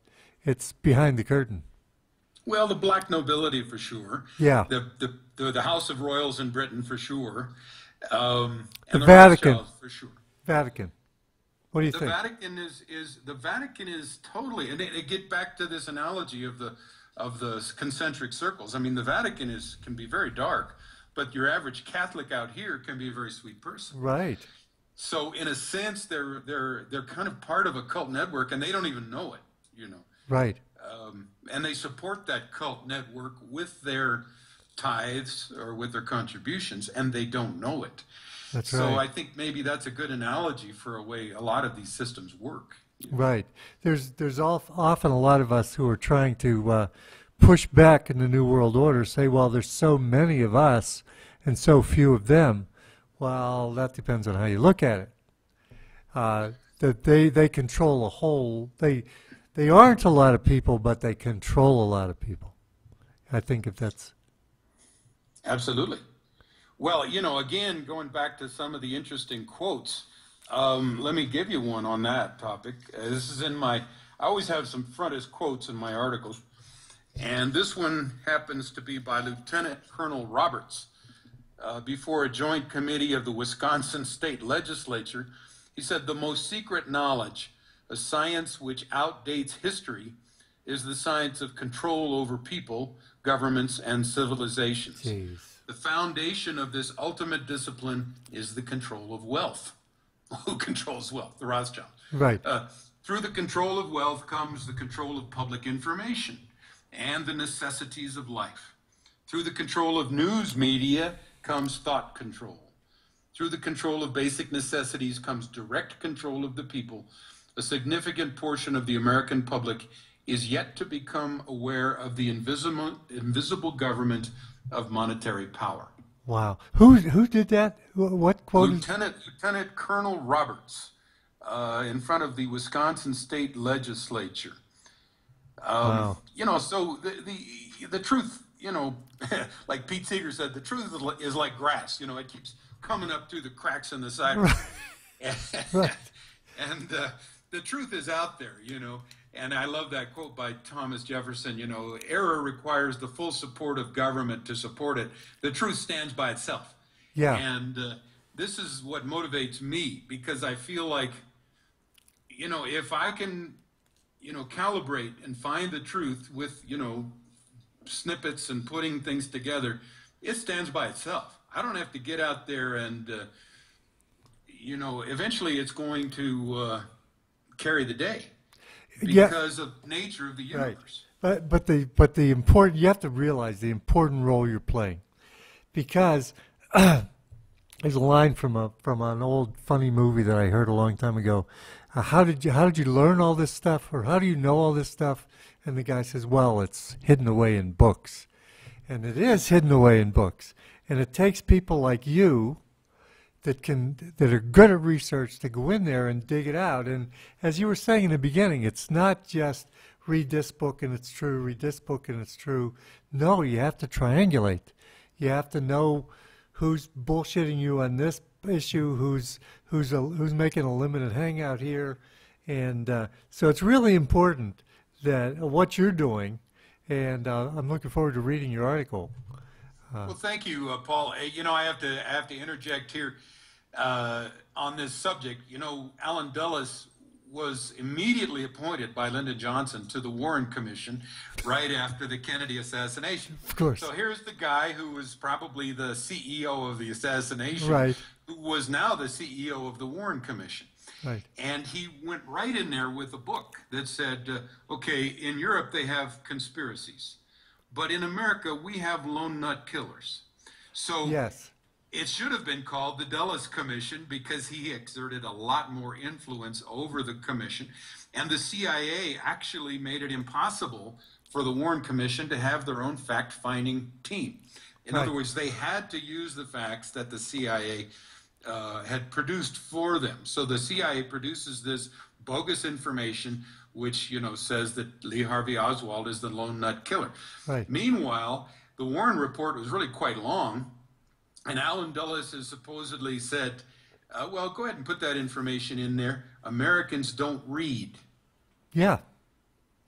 it's behind the curtain. Well, the black nobility for sure. Yeah. The the the, the House of Royals in Britain for sure. Um, and The Vatican. Rothschilds for sure. Vatican. What do you The think? Vatican is is the Vatican is totally, and they get back to this analogy of the of the concentric circles. I mean, the Vatican is can be very dark, but your average Catholic out here can be a very sweet person. Right. So, in a sense, they're they're they're kind of part of a cult network, and they don't even know it. You know. Right. um, and they support that cult network with their tithes or with their contributions, and they don't know it. That's right so right. I think maybe that's a good analogy for a way a lot of these systems work. Right. There's there's often a lot of us who are trying to uh, push back in the New World Order, say, well, there's so many of us and so few of them. Well, that depends on how you look at it. Uh, that they they control a whole. They they aren't a lot of people, but they control a lot of people. I think if that's Absolutely. Well, you know, again, going back to some of the interesting quotes, um, let me give you one on that topic. Uh, this is in my, I always have some frontist quotes in my articles. And this one happens to be by Lieutenant Colonel Roberts uh, before a joint committee of the Wisconsin State Legislature. He said, The most secret knowledge, a science which outdates history, is the science of control over people, governments, and civilizations. Jeez. The foundation of this ultimate discipline is the control of wealth. Who controls wealth? The Rothschilds. right. Uh, through the control of wealth comes the control of public information and the necessities of life. Through the control of news media comes thought control. Through the control of basic necessities comes direct control of the people. A significant portion of the American public is yet to become aware of the invisible, invisible government of monetary power. Wow. Who who did that? Wh- What quote? is- Lieutenant, Lieutenant Colonel Roberts uh, in front of the Wisconsin State Legislature. Um, Wow. You know, so the, the the truth, you know, like Pete Seeger said, the truth is like grass. You know, it keeps coming up through the cracks in the sidewalk. Right. and uh, the truth is out there, you know. And I love that quote by Thomas Jefferson. You know, error requires the full support of government to support it. The truth stands by itself. Yeah. And uh, this is what motivates me because I feel like, you know, if I can, you know, calibrate and find the truth with, you know, snippets and putting things together, it stands by itself. I don't have to get out there and, uh, you know, eventually it's going to uh, carry the day Yeah. because of nature of the Right. universe. But but the but the important you have to realize the important role you're playing, because there's a line from a from an old funny movie that I heard a long time ago. Uh, how did you how did you learn all this stuff, or how do you know all this stuff? And the guy says, "Well, it's hidden away in books," and it is hidden away in books, and it takes people like you that can that are good at research to go in there and dig it out. And as you were saying in the beginning, it's not just read this book and it's true, read this book and it's true. No, you have to triangulate. You have to know who's bullshitting you on this issue, who's who's a, who's making a limited hangout here, and uh, so it's really important that uh, what you're doing. And uh, I'm looking forward to reading your article. Well, thank you, uh, Paul. Uh, you know, I have to I have to interject here uh, on this subject. You know, Allen Dulles was immediately appointed by Lyndon Johnson to the Warren Commission right after the Kennedy assassination. Of course. So here's the guy who was probably the CEO of the assassination, Right. who was now the CEO of the Warren Commission. Right. And he went right in there with a book that said, uh, okay, in Europe they have conspiracies, but in America we have lone nut killers. So Yes. It should have been called the Dulles Commission because he exerted a lot more influence over the commission. And the CIA actually made it impossible for the Warren Commission to have their own fact finding team. In other words, they had to use the facts that the CIA uh, had produced for them. So the CIA produces this bogus information, which you know says that Lee Harvey Oswald is the lone nut killer. Right. Meanwhile, the Warren report was really quite long, and Allen Dulles has supposedly said, uh, "Well, go ahead and put that information in there. Americans don't read. Yeah.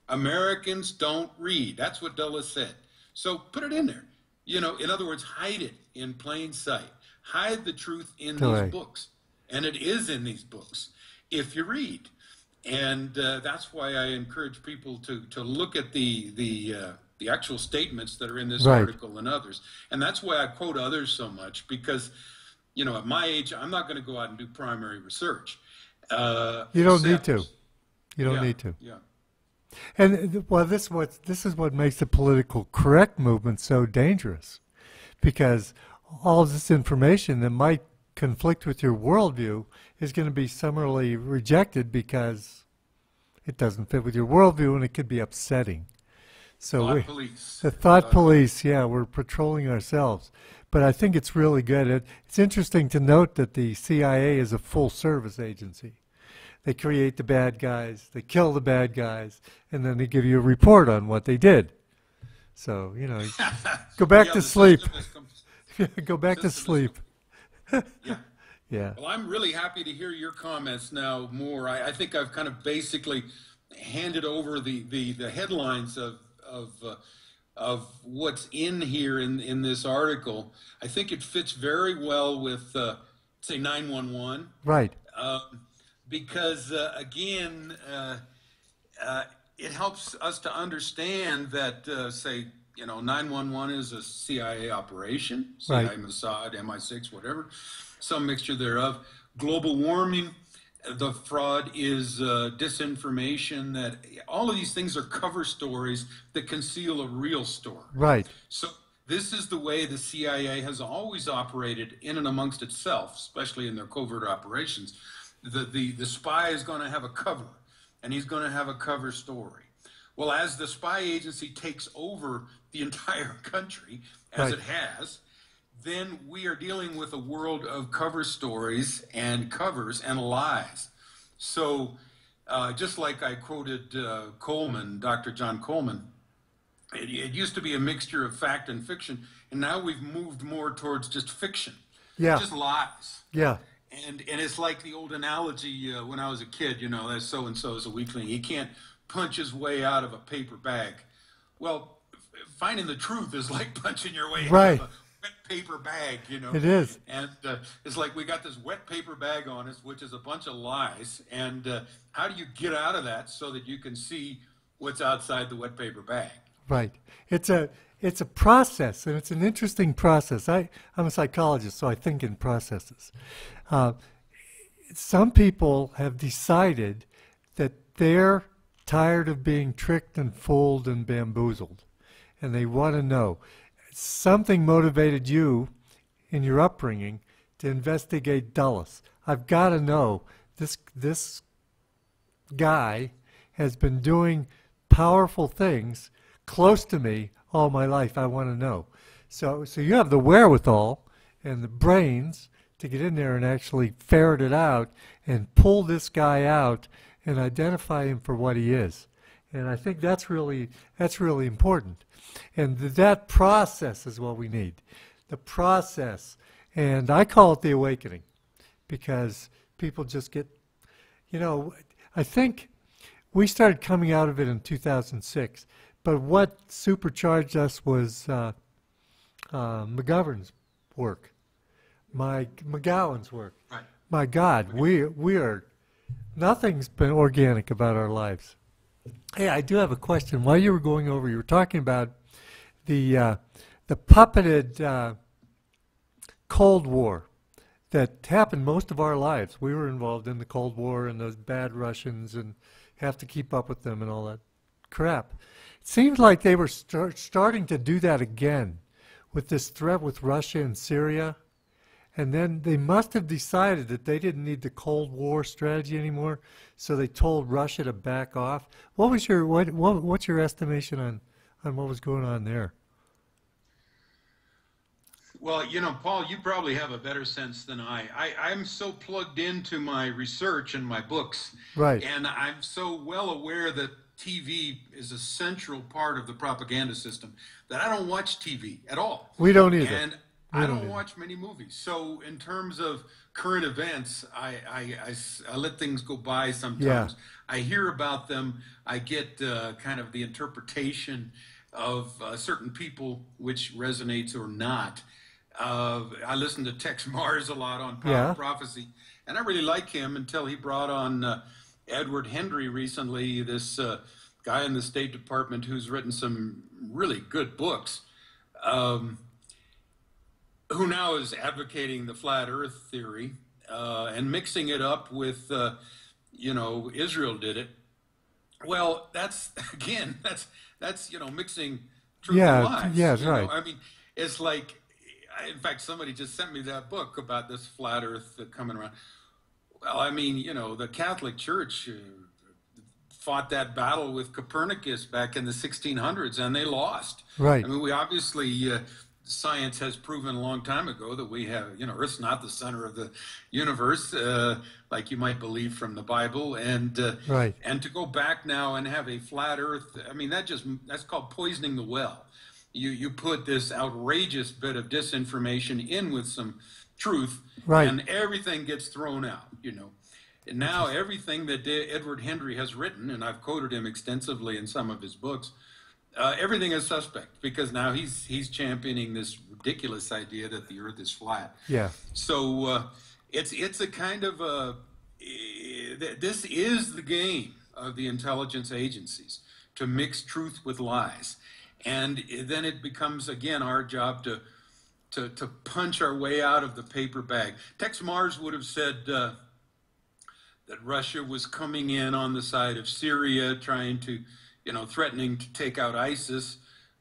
Americans don't read. That's what Dulles said. So put it in there. You know, in other words, hide it in plain sight. Hide the truth in these books, and it is in these books if you read. And uh, that's why I encourage people to to look at the the uh, the actual statements that are in this Right. article and others. And that's why I quote others so much because, you know, at my age, I'm not going to go out and do primary research. Uh, You don't need to. You don't yeah, need to. Yeah. And well, this is what this is what makes the political correct movement so dangerous, because all this information that might conflict with your worldview is going to be summarily rejected because it doesn't fit with your worldview, and it could be upsetting. So Thought we, police. the thought police, yeah, we're patrolling ourselves. But I think it's really good. It, it's interesting to note that the CIA is a full service agency. They create the bad guys, they kill the bad guys, and then they give you a report on what they did. So, you know, go back Yeah, to sleep. system is com- go back to sleep. Yeah. Yeah. Well, I'm really happy to hear your comments now more. I, I think I've kind of basically handed over the, the, the headlines of, of, uh, of what's in here in, in this article. I think it fits very well with, uh, say, 911 Right. um, because uh, again, uh, uh, it helps us to understand that, uh, say, you know, 911 is a CIA operation, CIA, Right. Mossad, MI6, whatever, some mixture thereof. Global warming, the fraud is uh, disinformation. That all of these things are cover stories that conceal a real story. Right. So this is the way the CIA has always operated in and amongst itself, especially in their covert operations. The the, the spy is going to have a cover, and he's going to have a cover story. Well, as the spy agency takes over the entire country, as Right. it has, then we are dealing with a world of cover stories and covers and lies. So, uh, just like I quoted uh, Coleman, Dr. John Coleman, it, it used to be a mixture of fact and fiction, and now we've moved more towards just fiction, Yeah. just lies. Yeah. And and it's like the old analogy uh, when I was a kid, you know, that so and so is a weakling. He can't punch his way out of a paper bag. Well, finding the truth is like punching your way Right. out of a wet paper bag, you know. It is. And uh, it's like we got this wet paper bag on us, which is a bunch of lies. And uh, how do you get out of that so that you can see what's outside the wet paper bag? Right. It's a it's a process, and it's an interesting process. I I'm a psychologist, so I think in processes. Uh, some people have decided that they're tired of being tricked and fooled and bamboozled, and they want to know. Something motivated you in your upbringing to investigate Dulles. I've got to know this this guy has been doing powerful things close to me all my life. I want to know. So, so you have the wherewithal and the brains to get in there and actually ferret it out and pull this guy out and identify him for what he is. And I think that's really that's really important. And that process is what we need. The process. And I call it the awakening because people just get you know, I think we started coming out of it in 2006, but what supercharged us was uh, uh, McGovern's work, my McGowan's work. Right. My God, we we are nothing's been organic about our lives. Hey, I do have a question. While you were going over, you were talking about the uh, the puppeted uh, Cold War that happened most of our lives. We were involved in the Cold War and those bad Russians and have to keep up with them and all that crap. It seems like they were start, starting to do that again with this threat with Russia and Syria. And then they must have decided that they didn't need the Cold War strategy anymore, so they told Russia to back off. What was your what, what what's your estimation on on what was going on there? Well, you know, Paul, you probably have a better sense than I. I. I'm so plugged into my research and my books, Right. and I'm so well aware that TV is a central part of the propaganda system that I don't watch TV at all. We don't either. And I don't watch many movies. So, in terms of current events, I I let things go by sometimes. I hear about them. I get uh, kind of the interpretation of uh, certain people, which resonates or not. Uh, I listen to Texe Marrs a lot on Power Yeah. Prophecy, and I really like him until he brought on uh, Edward Hendrie recently, this uh, guy in the State Department who's written some really good books. Um, who now is advocating the flat Earth theory uh, and mixing it up with, uh, you know, Israel did it. Well, that's again, that's that's you know mixing truth Yeah, and lies. yeah, you know? right. I mean, it's like, in fact, somebody just sent me that book about this flat Earth coming around. Well, I mean, you know, the Catholic Church. Uh, fought that battle with Copernicus back in the 1600s and they lost. Right. I mean, we obviously, uh, science has proven a long time ago that we have, you know, Earth's not the center of the universe, uh, like you might believe from the Bible. And, uh, Right. and to go back now and have a flat Earth, I mean, that just, that's called poisoning the well. You, you put this outrageous bit of disinformation in with some truth, Right. and everything gets thrown out, you know. And now everything that Edward Henry has written, and I've quoted him extensively in some of his books, uh, everything is suspect because now he's he's championing this ridiculous idea that the Earth is flat. Yeah. So uh, it's it's a kind of a eh, this is the game of the intelligence agencies to mix truth with lies, and then it becomes again our job to to to punch our way out of the paper bag. Texe Marrs would have said. Uh, that Russia was coming in on the side of Syria, trying to, you know, threatening to take out ISIS,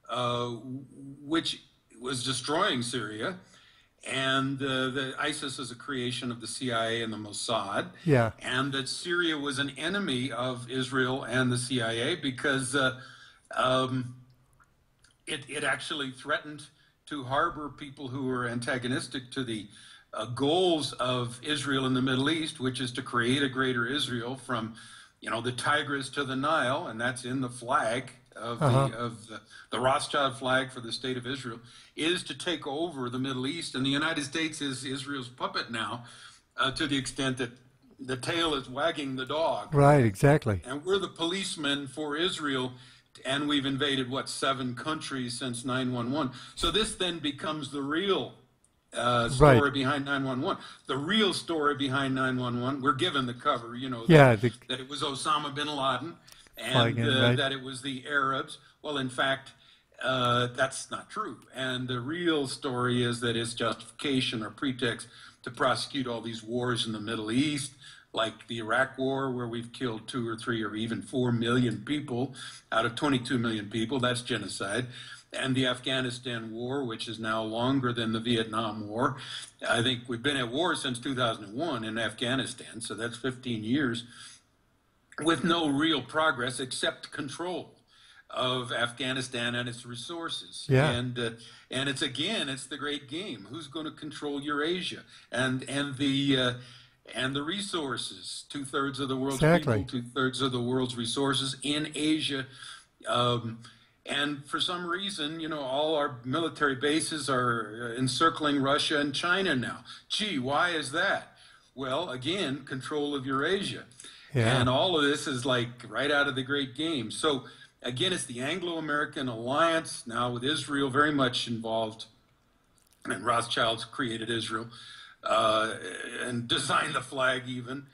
uh, which was destroying Syria. And uh, the ISIS is a creation of the CIA and the Mossad. Yeah. And that Syria was an enemy of Israel and the CIA because uh, um, it, it actually threatened to harbor people who were antagonistic to the uh, goals of Israel in the Middle East, which is to create a greater Israel from, you know, the Tigris to the Nile, and that's in the flag of Uh-huh. the of the, the Rothschild flag for the state of Israel, is to take over the Middle East, and the United States is Israel's puppet now, uh, to the extent that the tail is wagging the dog Right. Exactly. and we're the policemen for Israel, and we've invaded what seven countries since 911. So this then becomes the real uh, story Right. behind 911. The real story behind 911. We're given the cover, you know, Yeah. that, The, that it was Osama bin Laden, and in, uh, right. that it was the Arabs. Well, in fact. Uh, that's not true. And the real story is that it's justification or pretext to prosecute all these wars in the Middle East, like the Iraq War, where we've killed two or three or even four million people out of 22 million people. That's genocide. And the Afghanistan War, which is now longer than the Vietnam War. I think we've been at war since 2001 in Afghanistan, so that's 15 years with no real progress except control of Afghanistan and its resources. Yeah. And uh, and it's again, it's the great game. Who's going to control Eurasia and and the uh, and the resources? Two thirds of the world's Exactly. people, two thirds of the world's resources in Asia. Um, and for some reason, you know, all our military bases are encircling Russia and China now. Gee, why is that? Well, again, control of Eurasia. Yeah. And all of this is like right out of the great game. So again, it's the Anglo-American alliance now with Israel very much involved and Rothschilds created Israel uh, and designed the flag even.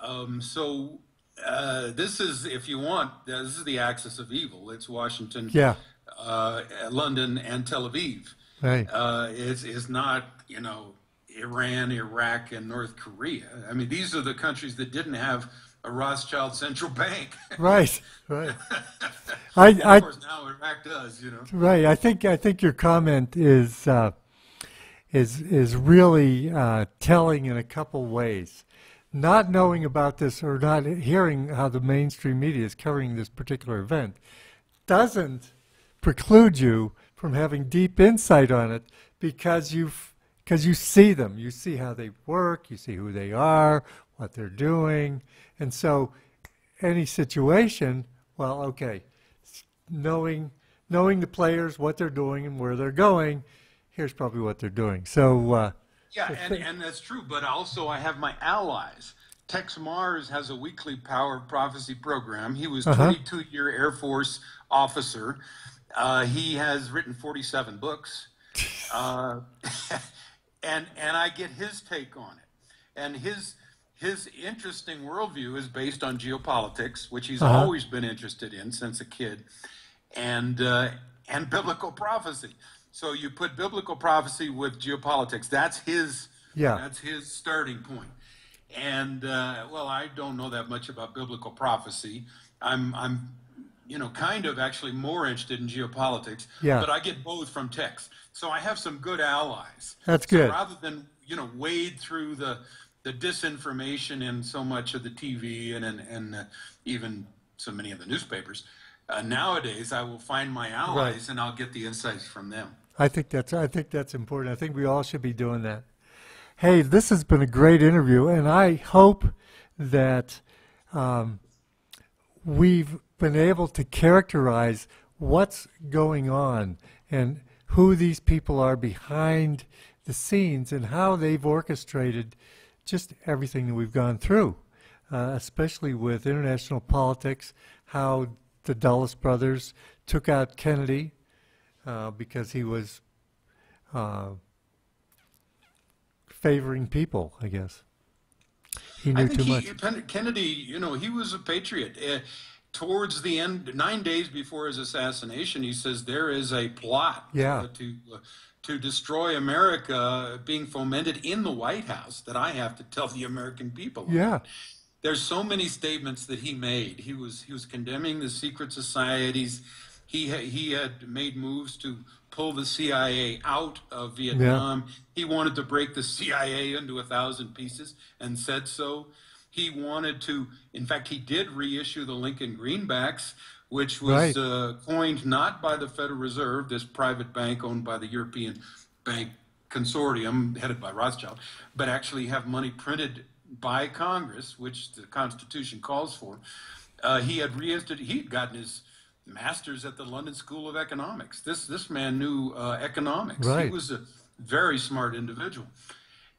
Um, so uh, this is, if you want, this is the axis of evil. It's Washington, Yeah. uh, London, and Tel Aviv. Right. Uh, it's, it's not, you know, Iran, Iraq, and North Korea. I mean, these are the countries that didn't have a Rothschild central bank. Right. Right. I, I, of course, now Iraq does, you know. Right. I think I think your comment is uh, is is really uh, telling in a couple ways. Not knowing about this or not hearing how the mainstream media is covering this particular event doesn't preclude you from having deep insight on it because you because you see them, you see how they work, you see who they are, what they're doing, and so any situation, well, okay, knowing knowing the players, what they're doing, and where they're going, here's probably what they're doing. So, uh, Yeah, and, and that's true. But also, I have my allies. Texe Marrs has a weekly Power Prophecy program. He was Uh-huh. 22 year Air Force officer. Uh, he has written 47 books. Uh, and and I get his take on it. And his his interesting worldview is based on geopolitics, which he's Uh-huh. always been interested in since a kid, and uh, and biblical prophecy. So you put biblical prophecy with geopolitics. That's his. Yeah. That's his starting point. And uh, well, I don't know that much about biblical prophecy. I'm I'm you know kind of actually more interested in geopolitics. Yeah. But I get both from Texe. So I have some good allies. That's So good. rather than you know wade through the the disinformation in so much of the TV and and, and uh, even so many of the newspapers. Uh, nowadays, I will find my allies Right. and I'll get the insights from them. I think that's I think that's important. I think we all should be doing that. Hey, this has been a great interview, and I hope that um, we've been able to characterize what's going on and who these people are behind the scenes and how they've orchestrated just everything that we've gone through, uh, especially with international politics, how the Dulles brothers took out Kennedy uh, because he was uh, favoring people, I guess. He knew I think too he, much. Kennedy, you know, he was a patriot. Uh, towards the end, nine days before his assassination, he says there is a plot Yeah. to uh, to destroy America being fomented in the White House that I have to tell the American people. about. Yeah, There's so many statements that he made. He was he was condemning the secret societies. He ha- he had made moves to pull the CIA out of Vietnam. He wanted to break the CIA into a thousand pieces and said so. He wanted to, in fact, he did reissue the Lincoln Greenbacks, which was Right. uh, coined not by the Federal Reserve, this private bank owned by the European Bank Consortium headed by Rothschild, but actually have money printed by Congress, which the Constitution calls for. Uh, he had reinstituted, he had gotten his master's at the London School of Economics. This this man knew uh, economics. Right. He was a very smart individual.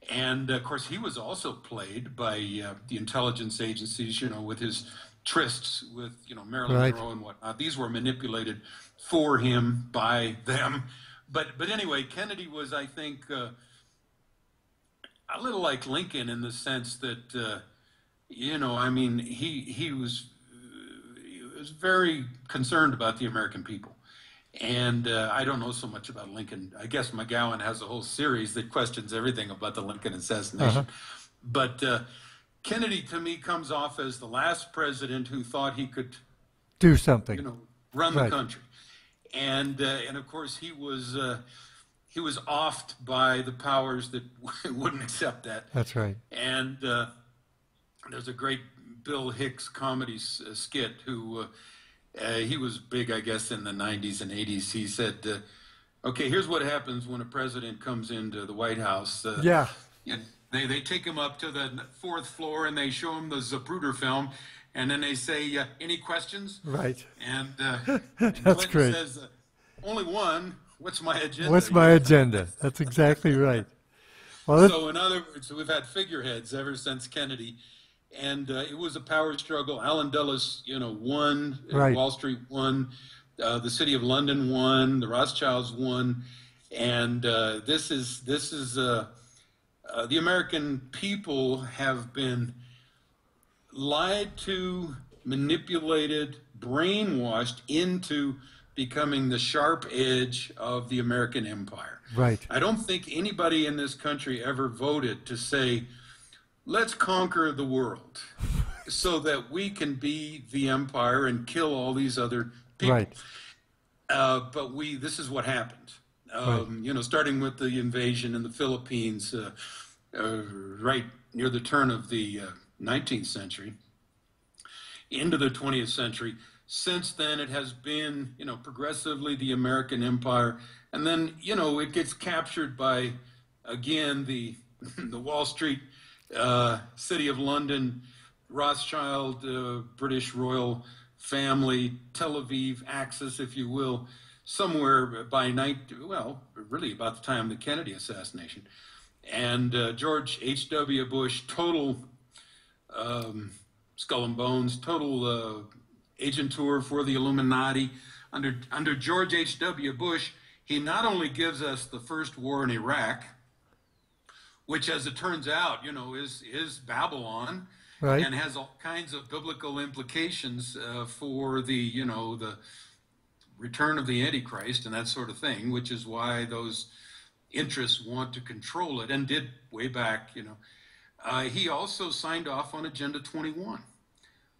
And of course, he was also played by uh, the intelligence agencies, you know, with his trysts with, you know, Marilyn Right. Monroe and whatnot. These were manipulated for him by them. But but anyway, Kennedy was, I think, uh, a little like Lincoln in the sense that, uh, you know, I mean, he he was was very concerned about the American people. And uh, I don't know so much about Lincoln. I guess McGowan has a whole series that questions everything about the Lincoln assassination. Uh-huh. But uh, Kennedy, to me, comes off as the last president who thought he could, do something. you know, run Right. the country. And uh, and of course, he was uh, he was offed by the powers that wouldn't accept that. That's right. And uh, there's a great Bill Hicks comedy s- uh, skit who uh, uh, he was big, I guess, in the 90s and 80s. He said, uh, "Okay, here's what happens when a president comes into the White House. Uh, Yeah, you know, they they take him up to the fourth floor and they show him the Zapruder film, and then they say, uh, "Any questions?" right. And, uh, and That's Clinton great. says, uh, "Only one. What's my agenda?" What's my agenda? That's exactly right. Well, So, in other words, we've had figureheads ever since Kennedy, and uh, it was a power struggle. Allen Dulles, you know, won. Right. Wall Street won. Uh, the City of London won. The Rothschilds won. and uh, this is this is uh, uh, the American people have been lied to, manipulated, brainwashed into becoming the sharp edge of the American empire. Right. I don't think anybody in this country ever voted to say, let's conquer the world so that we can be the empire and kill all these other people. Right. Uh, but we, this is what happened. Um, You know, starting with the invasion in the Philippines, uh, uh, right near the turn of the uh, 19th century, into the 20th century. Since then, it has been, you know, progressively the American empire, and then, you know, it gets captured by, again, the the Wall Street, uh, City of London, Rothschild, uh, British royal family, Tel Aviv axis, if you will, somewhere by night, well, really about the time of the Kennedy assassination. And uh, George H.W. Bush, total um, skull and bones, total uh, agent tour for the Illuminati. Under, under George H.W. Bush, he not only gives us the first war in Iraq, which, as it turns out, you know, is, is Babylon Right. and has all kinds of biblical implications uh, for the, you know, the return of the Antichrist and that sort of thing, which is why those interests want to control it and did way back, you know. Uh, he also signed off on Agenda 21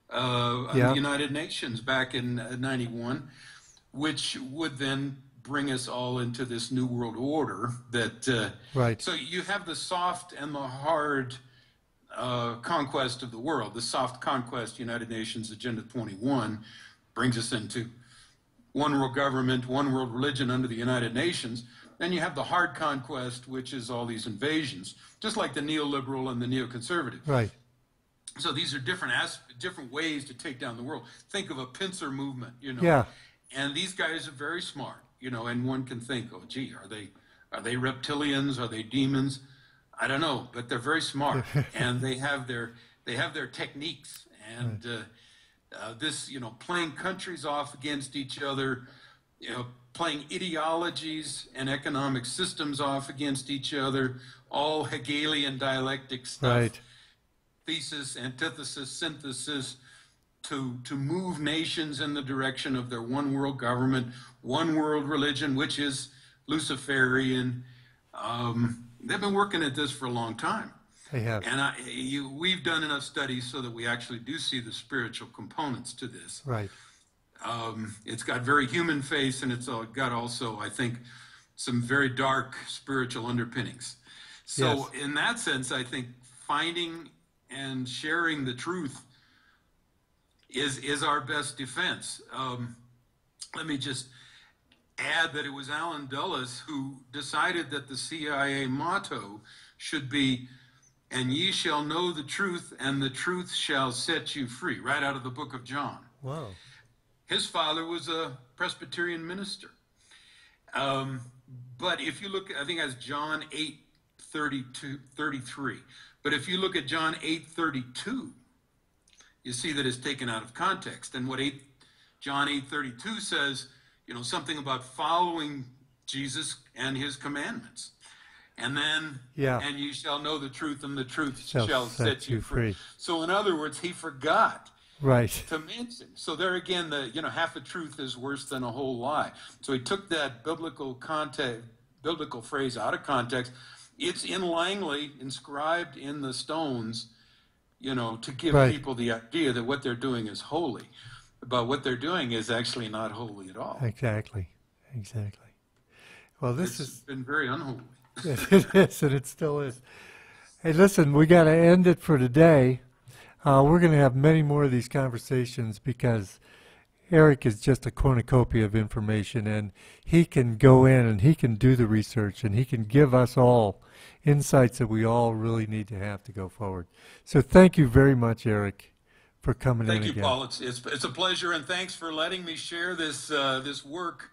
uh, of the United Nations back in uh, 91, which would then bring us all into this new world order that. Uh, Right. So you have the soft and the hard uh, conquest of the world. The soft conquest, United Nations Agenda 21, brings us into one world government, one world religion under the United Nations. Then you have the hard conquest, which is all these invasions, just like the neoliberal and the neoconservative. Right. So these are different as- different ways to take down the world. Think of a pincer movement, you know. Yeah. And these guys are very smart, you know. And one can think, oh, gee, are they are they reptilians? Are they demons? I don't know, but they're very smart, and they have their they have their techniques. And uh, uh, this, you know, playing countries off against each other, you know, playing ideologies and economic systems off against each other, all Hegelian dialectic stuff Right. thesis, antithesis, synthesis to, to move nations in the direction of their one world government, one world religion, which is Luciferian. Um, they've been working at this for a long time. They have. And I, you, we've done enough studies so that we actually do see the spiritual components to this. Right. Um, it's got very human face, and it's got also, I think, some very dark spiritual underpinnings. So, in that sense, I think finding and sharing the truth is is our best defense. Um, let me just add that it was Allen Dulles who decided that the CIA motto should be "And ye shall know the truth, and the truth shall set you free." Right out of the book of John. Wow. His father was a Presbyterian minister. Um, but if you look, I think that's John 8 32, 33. But if you look at John 8 32, you see that it's taken out of context. And what 8, John 8 32 says, you know, something about following Jesus and his commandments. And then, Yeah. and you shall know the truth, and the truth Shall shall, set set, you you free. free. So, in other words, he forgot Right. to mention. So there again, the you know half a truth is worse than a whole lie. So he took that biblical context, biblical phrase out of context. It's in Langley, inscribed in the stones, you know, to give Right. people the idea that what they're doing is holy, but what they're doing is actually not holy at all. Exactly. Exactly. Well, this has been very unholy. it is, and it still is. Hey, listen, we got to end it for today. Uh, we're going to have many more of these conversations because Eric is just a cornucopia of information, and he can go in and he can do the research, and he can give us all insights that we all really need to have to go forward. So, thank you very much, Eric, for coming Thank in Thank you, again. Paul. It's, it's, it's a pleasure, and thanks for letting me share this uh, this work.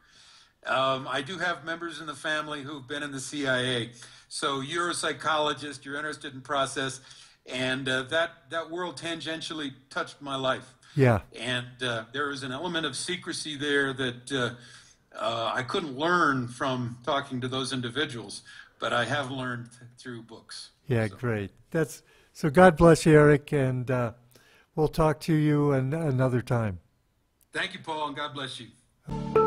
Um, I do have members in the family who've been in the CIA. So you're a psychologist. You're interested in process, and uh, that that world tangentially touched my life. Yeah, And uh, there is an element of secrecy there that uh, uh, I couldn't learn from talking to those individuals, but I have learned through books. Yeah, So, great. That's so. God bless you, Eric, and uh, we'll talk to you an, another time. Thank you, Paul, and God bless you.